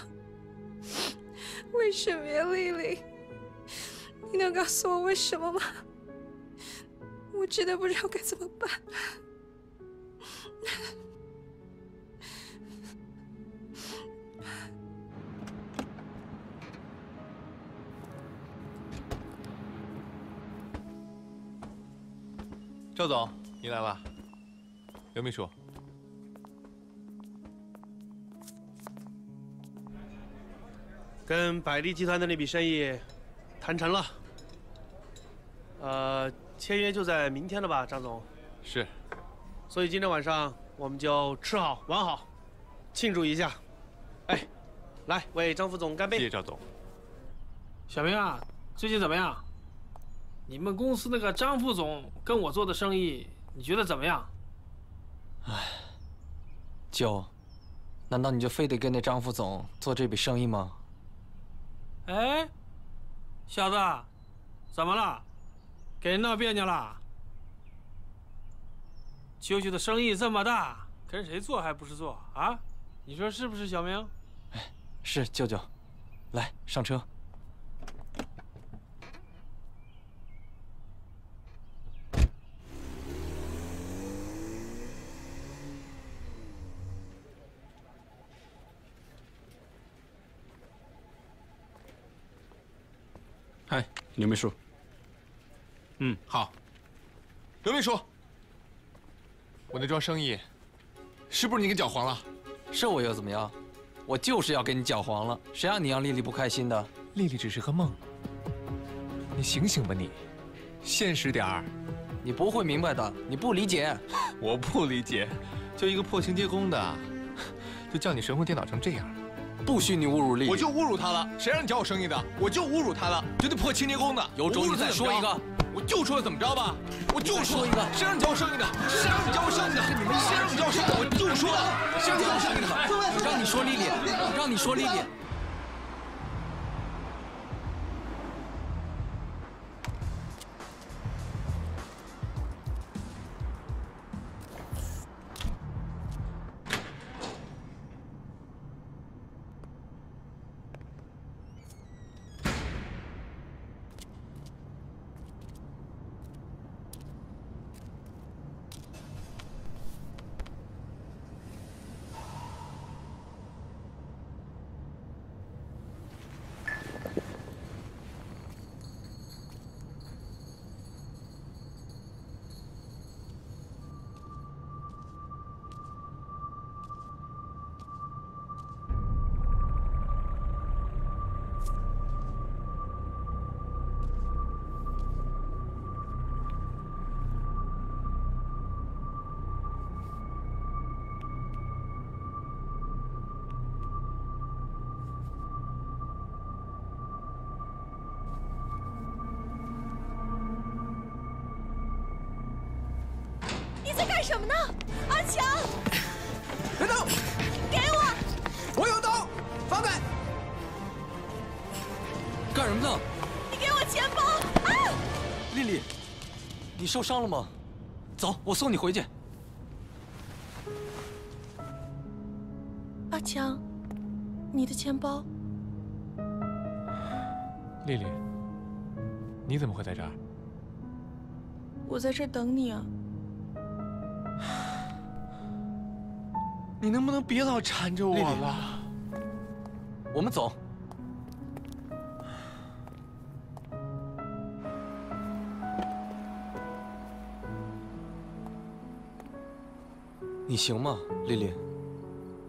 为什么呀，丽丽？你能告诉我为什么吗？我真的不知道该怎么办。赵总，您来了。刘秘书，跟百利集团的那笔生意谈成了，呃，签约就在明天了吧，张总？是。所以今天晚上我们就吃好玩好，庆祝一下。哎，来为张副总干杯！谢谢赵总。小明啊，最近怎么样？你们公司那个张副总跟我做的生意，你觉得怎么样？哎，舅，难道你就非得跟那张副总做这笔生意吗？哎，小子，怎么了？给人闹别扭了？舅舅的生意这么大，跟谁做还不是做啊？你说是不是，小明？哎，是舅舅，来上车。嗨，刘秘书。嗯，好。刘秘书，我那桩生意，是不是你给搅黄了？是我又怎么样？我就是要给你搅黄了。谁让你让丽丽不开心的？丽丽只是个梦。你醒醒吧你，现实点儿。你不会明白的，你不理解。我不理解，就一个破清洁工的，就叫你神魂颠倒成这样。不许你侮辱丽丽！我就侮辱她了。谁让你教我生意的？我就侮辱她了。就那破清洁工的，有种你再说一个。我就说怎么着吧，我就说一个。谁让你教我生意的？谁让你教我生意的？谁让你教我生意的？我就说，谁让你教我生意的？我让你说丽丽，我让你说丽丽。受伤了吗？走，我送你回去。阿强，你的钱包。丽丽，你怎么会在这儿？我在这儿等你啊。你能不能别老缠着我了？我们走。你行吗，丽丽？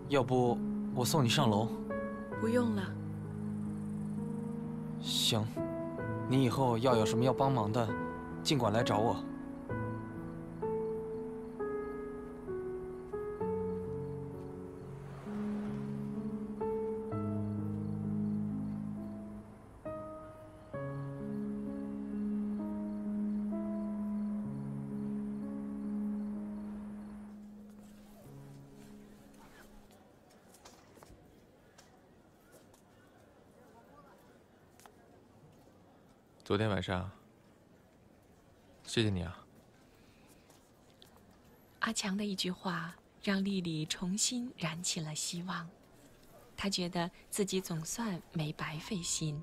要不我送你上楼？不用了。行，你以后要有什么要帮忙的，尽管来找我。昨天晚上，谢谢你啊。阿强的一句话让丽丽重新燃起了希望，她觉得自己总算没白费心。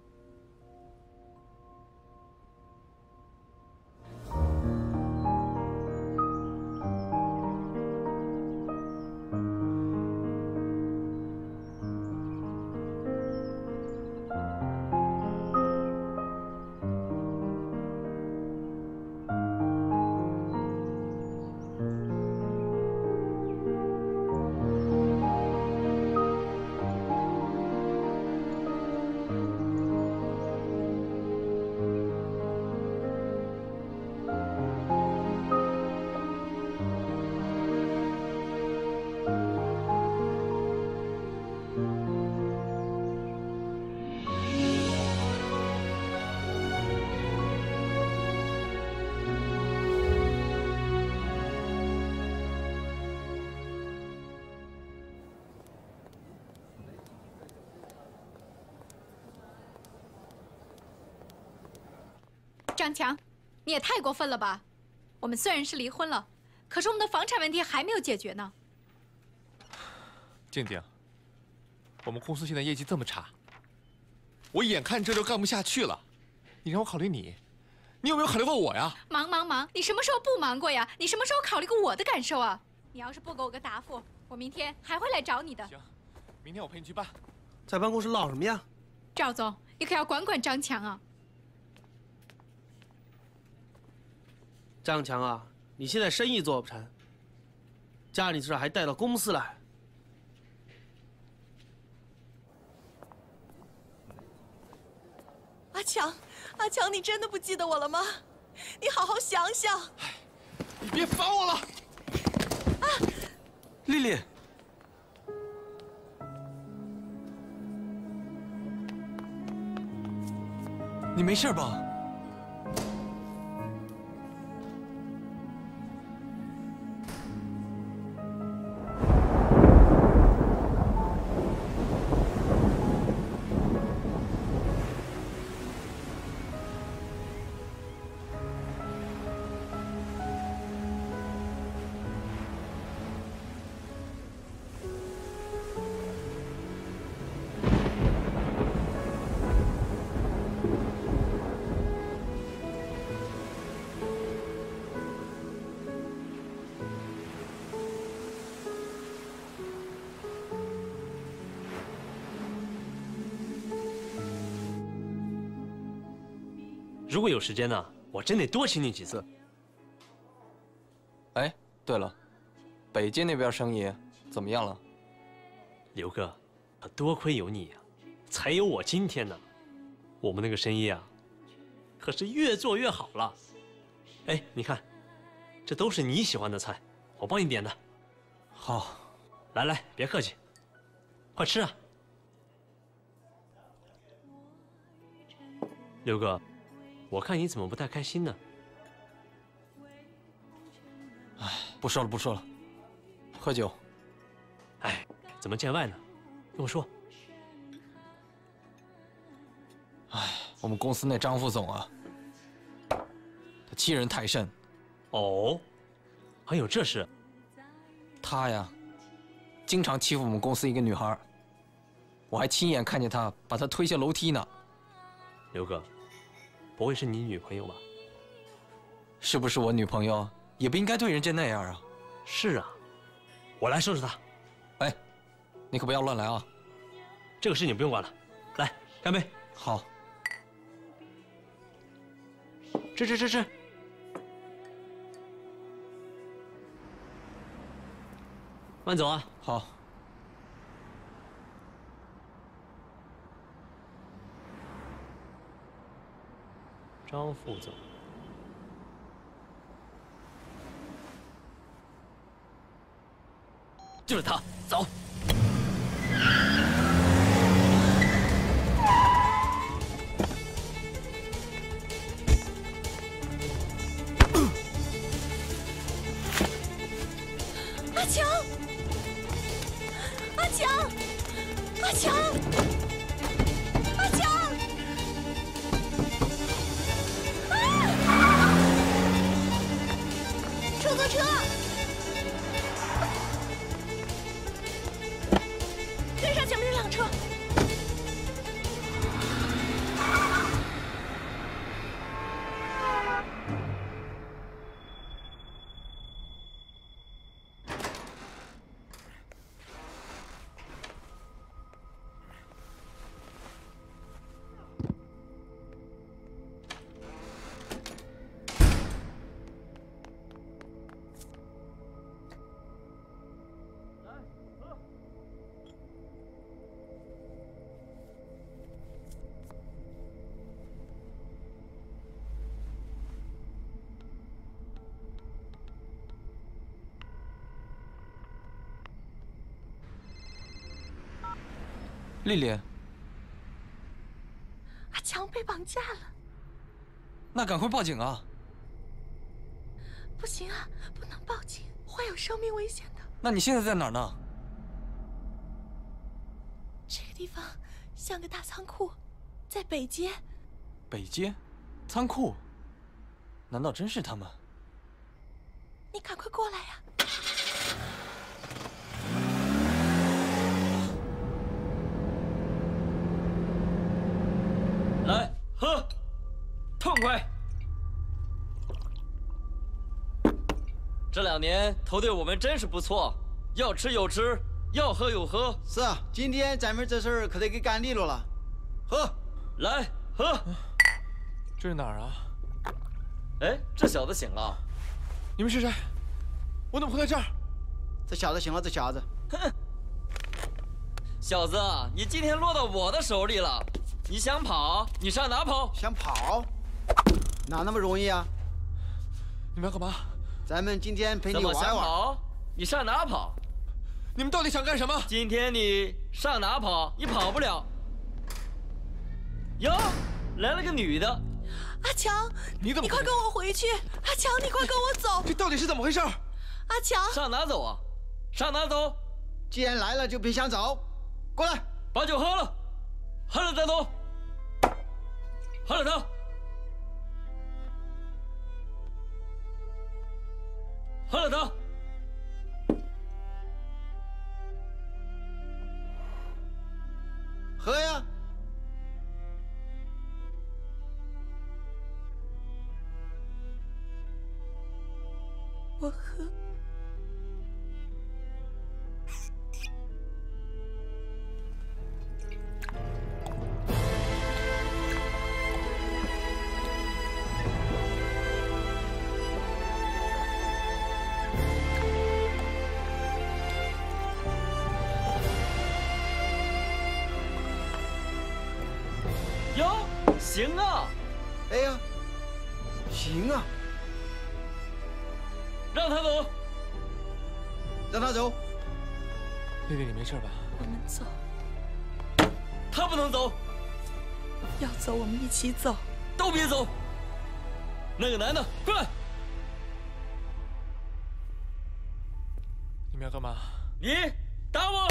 张强，你也太过分了吧！我们虽然是离婚了，可是我们的房产问题还没有解决呢。静静，我们公司现在业绩这么差，我眼看这就干不下去了。你让我考虑你，你有没有考虑过我呀？忙忙忙！你什么时候不忙过呀？你什么时候考虑过我的感受啊？你要是不给我个答复，我明天还会来找你的。行，明天我陪你去办。在办公室唠什么呀？赵总，你可要管管张强啊！张强啊，你现在生意做不成，家里事还带到公司来。阿强，阿强，你真的不记得我了吗？你好好想想。你别烦我了。啊，丽丽，你没事吧？如果有时间呢，我真得多请你几次。哎，对了，北街那边生意怎么样了？刘哥，可多亏有你呀，才有我今天呢。我们那个生意啊，可是越做越好了。哎，你看，这都是你喜欢的菜，我帮你点的。好，来来，别客气，快吃啊！刘哥。我看你怎么不太开心呢？哎，不说了，不说了，喝酒。哎，怎么见外呢？跟我说。我们公司那张副总啊，他欺人太甚。哦，还有这事？他呀，经常欺负我们公司一个女孩，我还亲眼看见他把她推下楼梯呢。刘哥。不会是你女朋友吧？是不是我女朋友，也不应该对人家那样啊！是啊，我来收拾他。哎，你可不要乱来啊！这个事情不用管了，来干杯！好，吃吃吃吃。慢走啊！好。张副总，就是他，走。丽丽，阿强被绑架了，那赶快报警啊！不行啊，不能报警，会有生命危险的。那你现在在哪儿呢？这个地方像个大仓库，在北街。北街，仓库？难道真是他们？你赶快过来呀！来喝，痛快！这两年头对我们真是不错，要吃有吃，要喝有喝。是啊，今天咱们这事儿可得给干利落了。喝，来喝。这是哪儿啊？哎，这小子醒了。你们是谁？我怎么会在这儿？这小子醒了，这小子。哼，[laughs] 小子，你今天落到我的手里了。你想跑？你上哪跑？想跑？哪那么容易啊？你们要干嘛？咱们今天陪你玩玩。想跑？你上哪跑？你们到底想干什么？今天你上哪跑？你跑不了。哟，来了个女的。阿强，你怎么？你快跟我回去！阿强，你快跟我走！这到底是怎么回事？阿强，上哪走啊？上哪走？既然来了，就别想走。过来，把酒喝了，喝了再走。喝了他，喝了他，喝呀！行啊！哎呀，行啊！让他走，让他走。丽丽，你没事吧？我们走。他不能走。要走，我们一起走。都别走。那个男的，过来。你们要干嘛？你打我！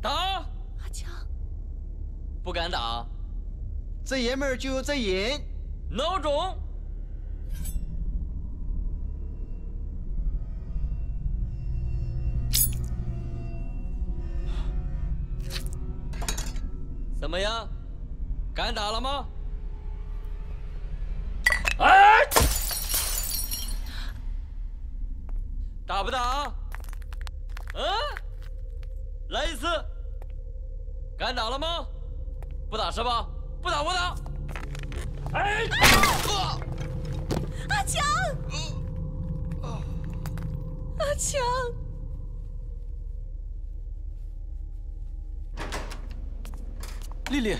打！阿强，不敢打。这爷们儿就有这瘾，孬种！怎么样？敢打了吗？哎！打不打？嗯？来一次。敢打了吗？不打是吧？不打不打。哎！阿强！阿强！丽丽，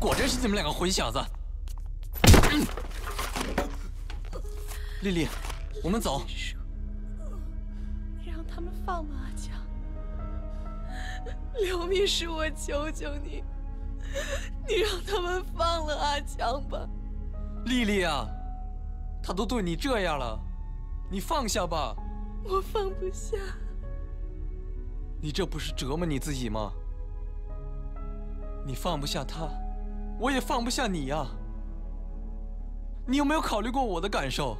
果真是你们两个混小子！丽丽，我们走。你让他们放了，阿强。刘秘书，我求求你，你让他们放了阿强吧。丽丽啊，他都对你这样了，你放下吧。我放不下。你这不是折磨你自己吗？你放不下他，我也放不下你呀。你有没有考虑过我的感受？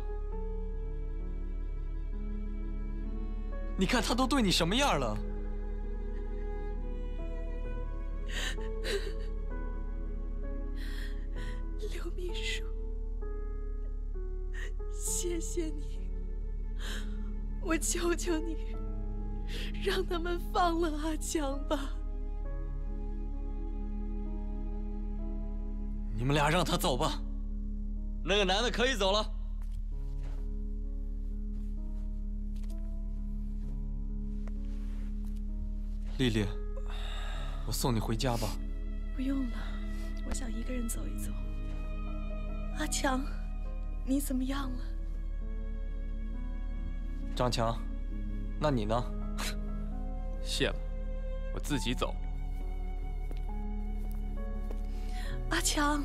你看他都对你什么样了？刘秘书，谢谢你，我求求你，让他们放了阿强吧。你们俩让他走吧。那个男的可以走了。丽丽，我送你回家吧。不用了，我想一个人走一走。阿强你怎么样了？张强那你呢？[laughs] 谢了我自己走。阿强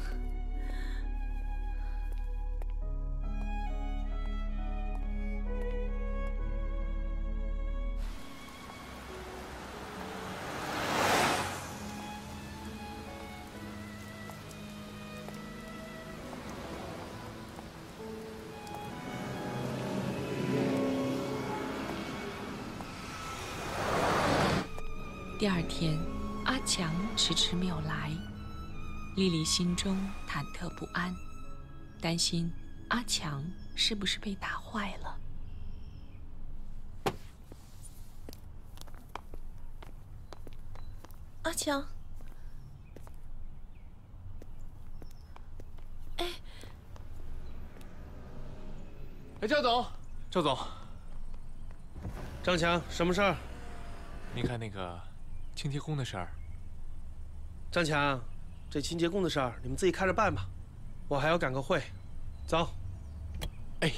天，阿强迟迟没有来，丽丽心中忐忑不安，担心阿强是不是被打坏了。阿强，哎，哎赵总，赵总，张强，什么事儿？您看那个。清洁工的事儿，张强，这清洁工的事儿你们自己看着办吧，我还要赶个会，走。哎，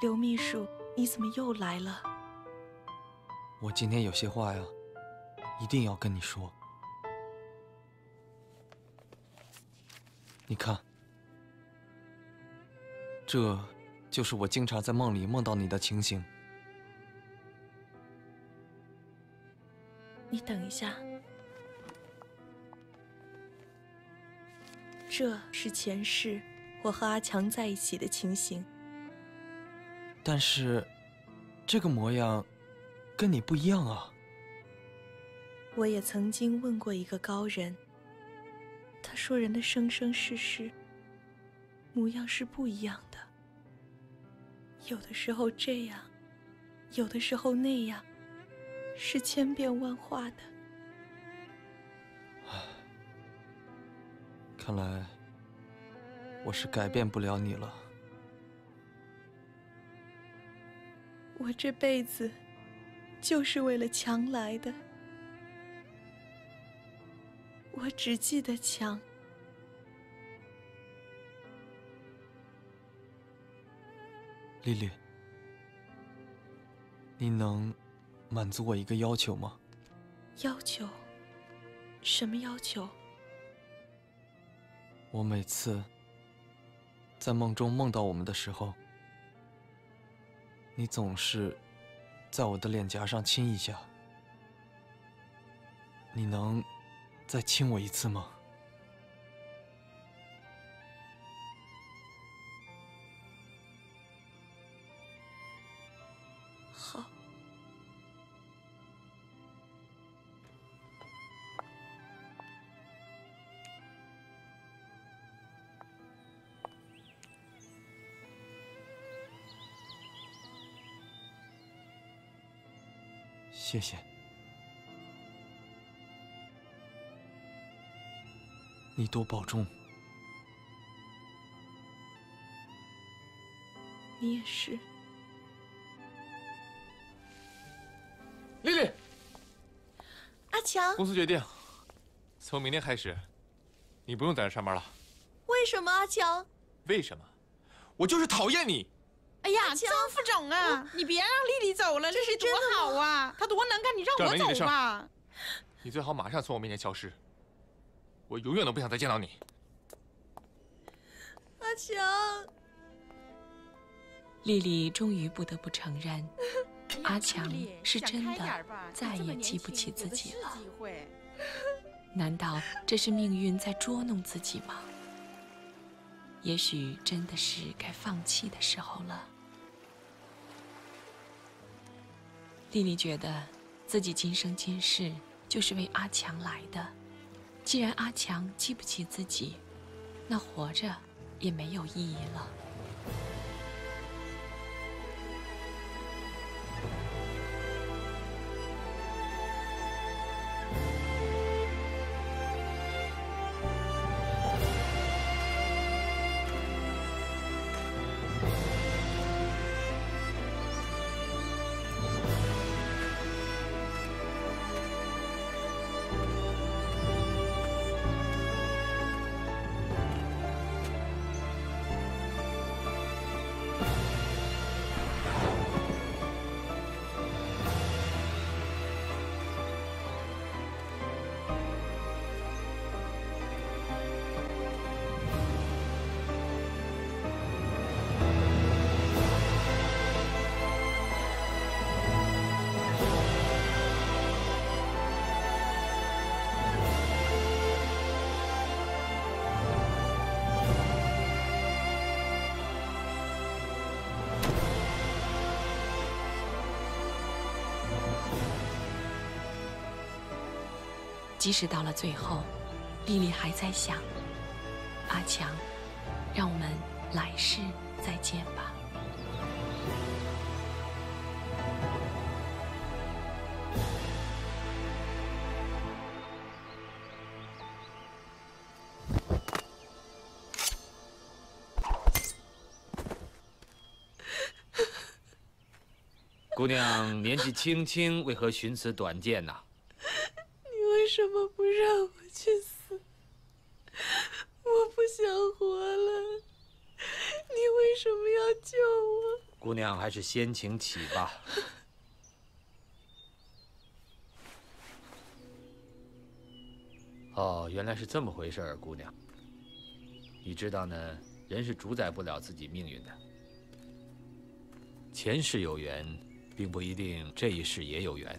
刘秘书。你怎么又来了？我今天有些话呀，一定要跟你说。你看，这就是我经常在梦里梦到你的情形。你等一下，这是前世我和阿强在一起的情形。但是，这个模样跟你不一样啊！我也曾经问过一个高人，他说人的生生世世模样是不一样的，有的时候这样，有的时候那样，是千变万化的。看来我是改变不了你了。我这辈子就是为了强来的，我只记得强。丽丽，你能满足我一个要求吗？要求？什么要求？我每次在梦中梦到我们的时候。你总是在我的脸颊上亲一下，你能再亲我一次吗？谢谢，你多保重。你也是，丽丽。阿强，公司决定，从明天开始，你不用在这上班了。为什么，阿强？为什么？我就是讨厌你。哎呀，张副总啊，你别让丽丽走了，丽丽多好啊，她多能干，你让我走吧。你最好马上从我面前消失，我永远都不想再见到你。阿强，丽丽终于不得不承认，[laughs] 阿强是真的再也记不起自己了。[laughs] 难道这是命运在捉弄自己吗？也许真的是该放弃的时候了。丽丽觉得，自己今生今世就是为阿强来的。既然阿强记不起自己，那活着也没有意义了。即使到了最后，丽丽还在想：阿强，让我们来世再见吧。姑娘年纪轻轻，为何寻此短见呢？为什么不让我去死？我不想活了，你为什么要救我？姑娘还是先请起吧。哦，原来是这么回事儿，姑娘。你知道呢，人是主宰不了自己命运的。前世有缘。并不一定这一世也有缘。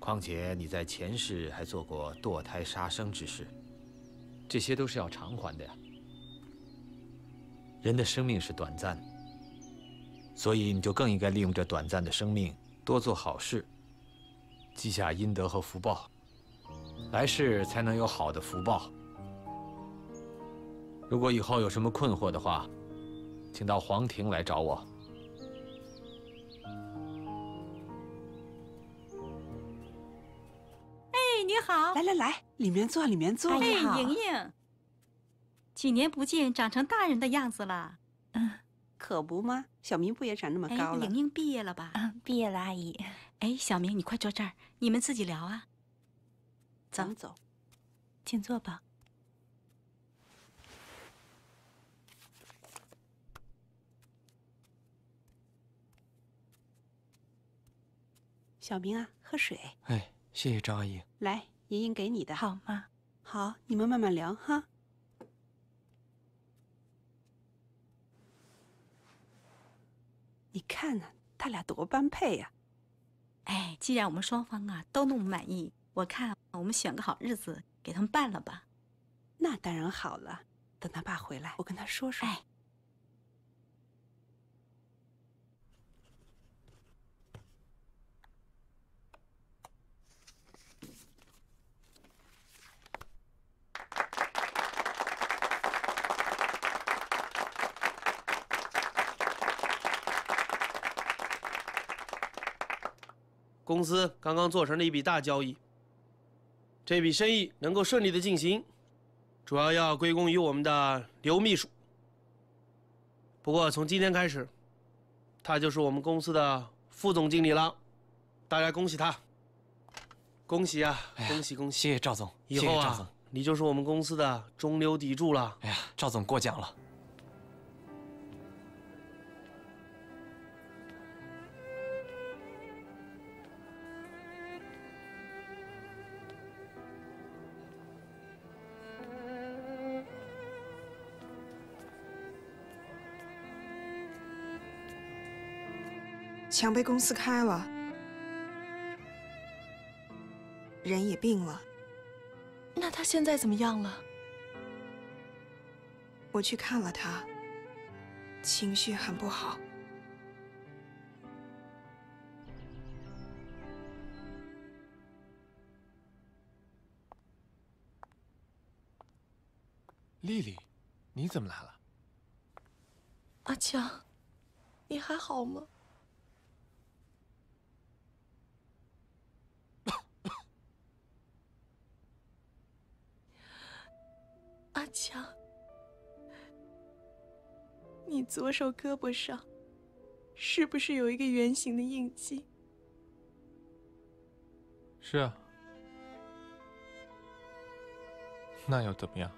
况且你在前世还做过堕胎杀生之事，这些都是要偿还的呀。人的生命是短暂，所以你就更应该利用这短暂的生命多做好事，积下阴德和福报，来世才能有好的福报。如果以后有什么困惑的话，请到皇庭来找我。好，来来来，里面坐，里面坐。哎，莹莹，几年不见，长成大人的样子了。嗯，可不吗？小明不也长那么高了？莹莹毕业了吧？嗯，毕业了，阿姨。哎，小明，你快坐这儿，你们自己聊啊。走走，请坐吧。小明啊，喝水。哎。谢谢张阿姨。来，莹莹给你的。好吗？好，你们慢慢聊哈。你看呢，他俩多般配呀！哎，既然我们双方啊都那么满意，我看我们选个好日子给他们办了吧。那当然好了，等他爸回来，我跟他说说。哎。公司刚刚做成了一笔大交易，这笔生意能够顺利的进行，主要要归功于我们的刘秘书。不过从今天开始，他就是我们公司的副总经理了，大家恭喜他！恭喜啊！恭喜恭喜！谢谢赵总，以后啊，你就是我们公司的中流砥柱了。哎呀，赵总过奖了。墙被公司开了，人也病了。那他现在怎么样了？我去看了他，情绪很不好。丽丽，你怎么来了？阿强，你还好吗？强，你左手胳膊上是不是有一个圆形的印记？是啊，那又怎么样？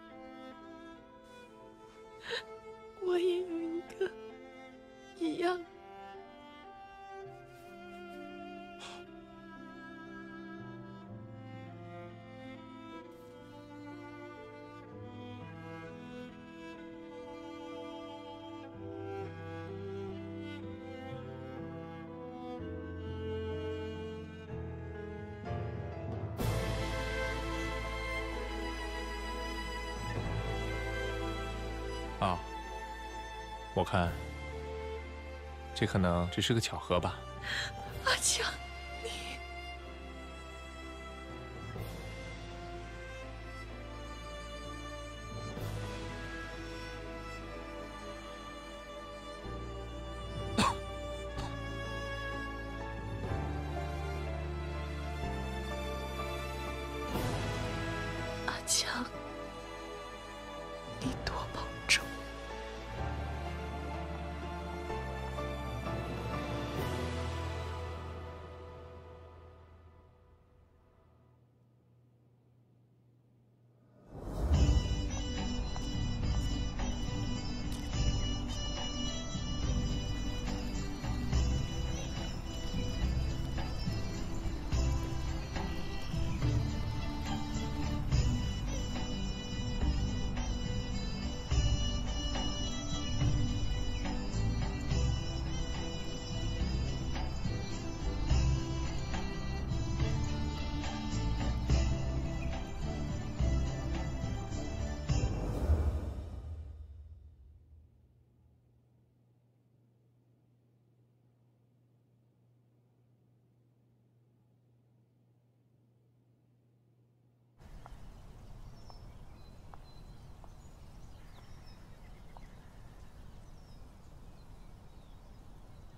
我也有一个一样。这可能只是个巧合吧。阿强，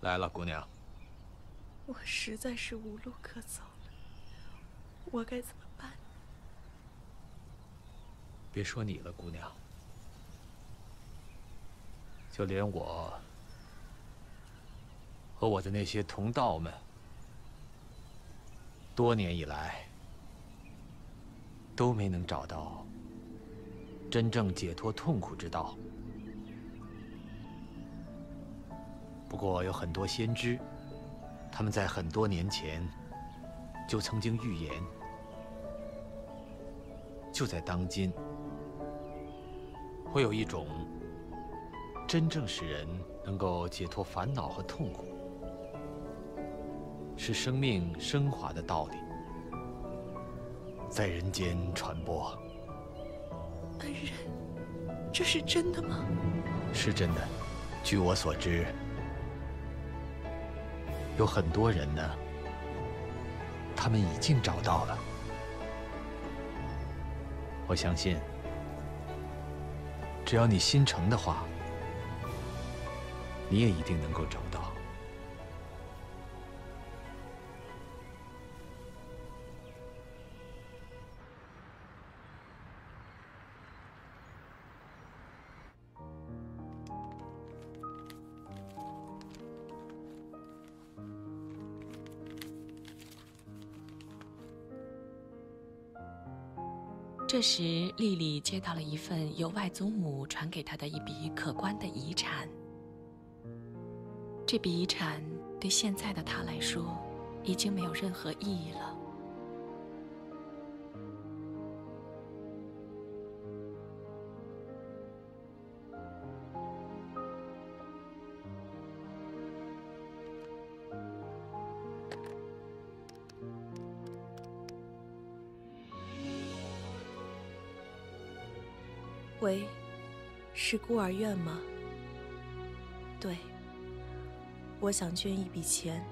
来了，姑娘。我实在是无路可走了，我该怎么办？别说你了，姑娘，就连我和我的那些同道们，多年以来都没能找到真正解脱痛苦之道。不过有很多先知，他们在很多年前就曾经预言，就在当今会有一种真正使人能够解脱烦恼和痛苦，使生命升华的道理，在人间传播。恩人，这是真的吗？是真的，据我所知。有很多人呢，他们已经找到了。我相信，只要你心诚的话，你也一定能够找到。时，丽丽接到了一份由外祖母传给她的一笔可观的遗产。这笔遗产对现在的她来说，已经没有任何意义了。是孤儿院吗？对，我想捐一笔钱。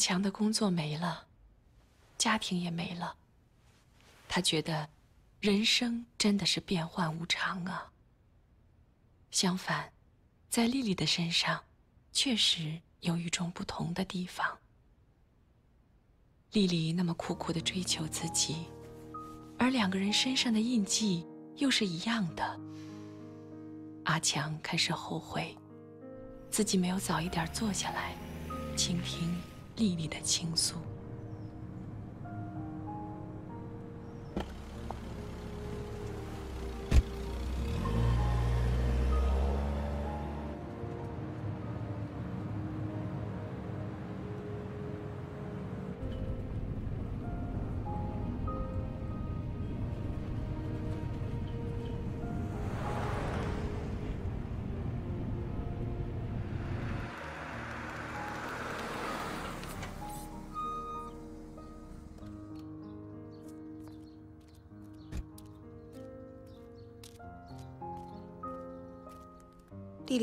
强的工作没了，家庭也没了。他觉得，人生真的是变幻无常啊。相反，在丽丽的身上，确实有与众不同的地方。丽丽那么苦苦的追求自己，而两个人身上的印记又是一样的。阿强开始后悔，自己没有早一点坐下来，倾听。弟弟的倾诉。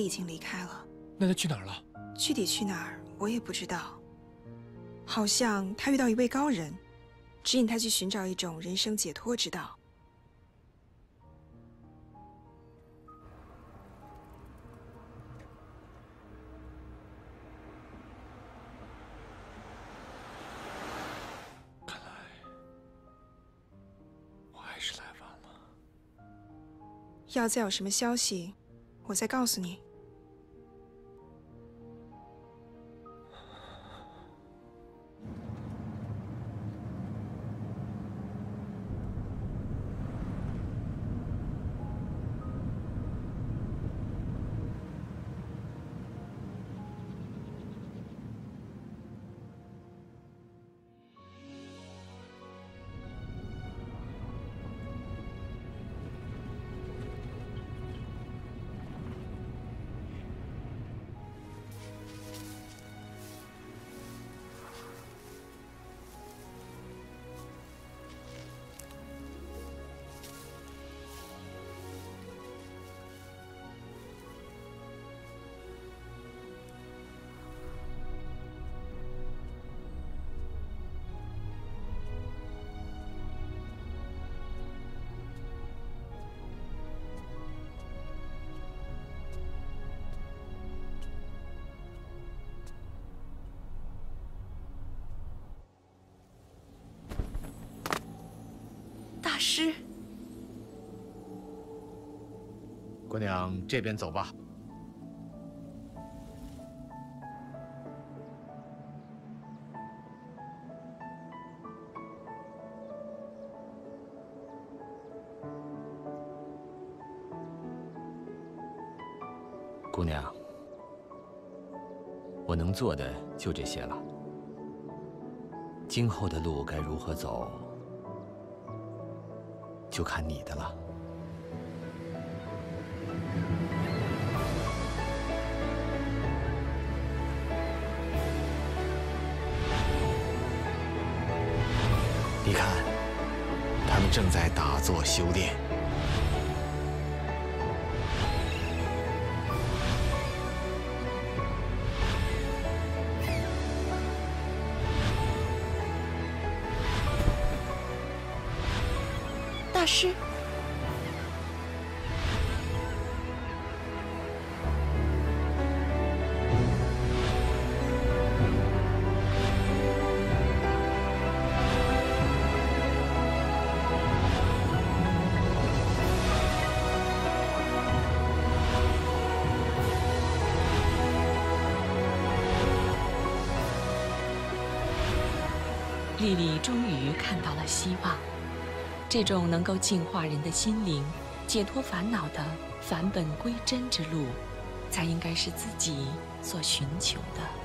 已经离开了。那她去哪儿了？具体去哪儿我也不知道。好像她遇到一位高人，指引她去寻找一种人生解脱之道。看来我还是来晚了。要再有什么消息，我再告诉你。这边走吧。姑娘，我能做的就这些了。今后的路该如何走？就看你的了。你看，他们正在打坐修炼。这种能够净化人的心灵、解脱烦恼的返本归真之路，才应该是自己所寻求的。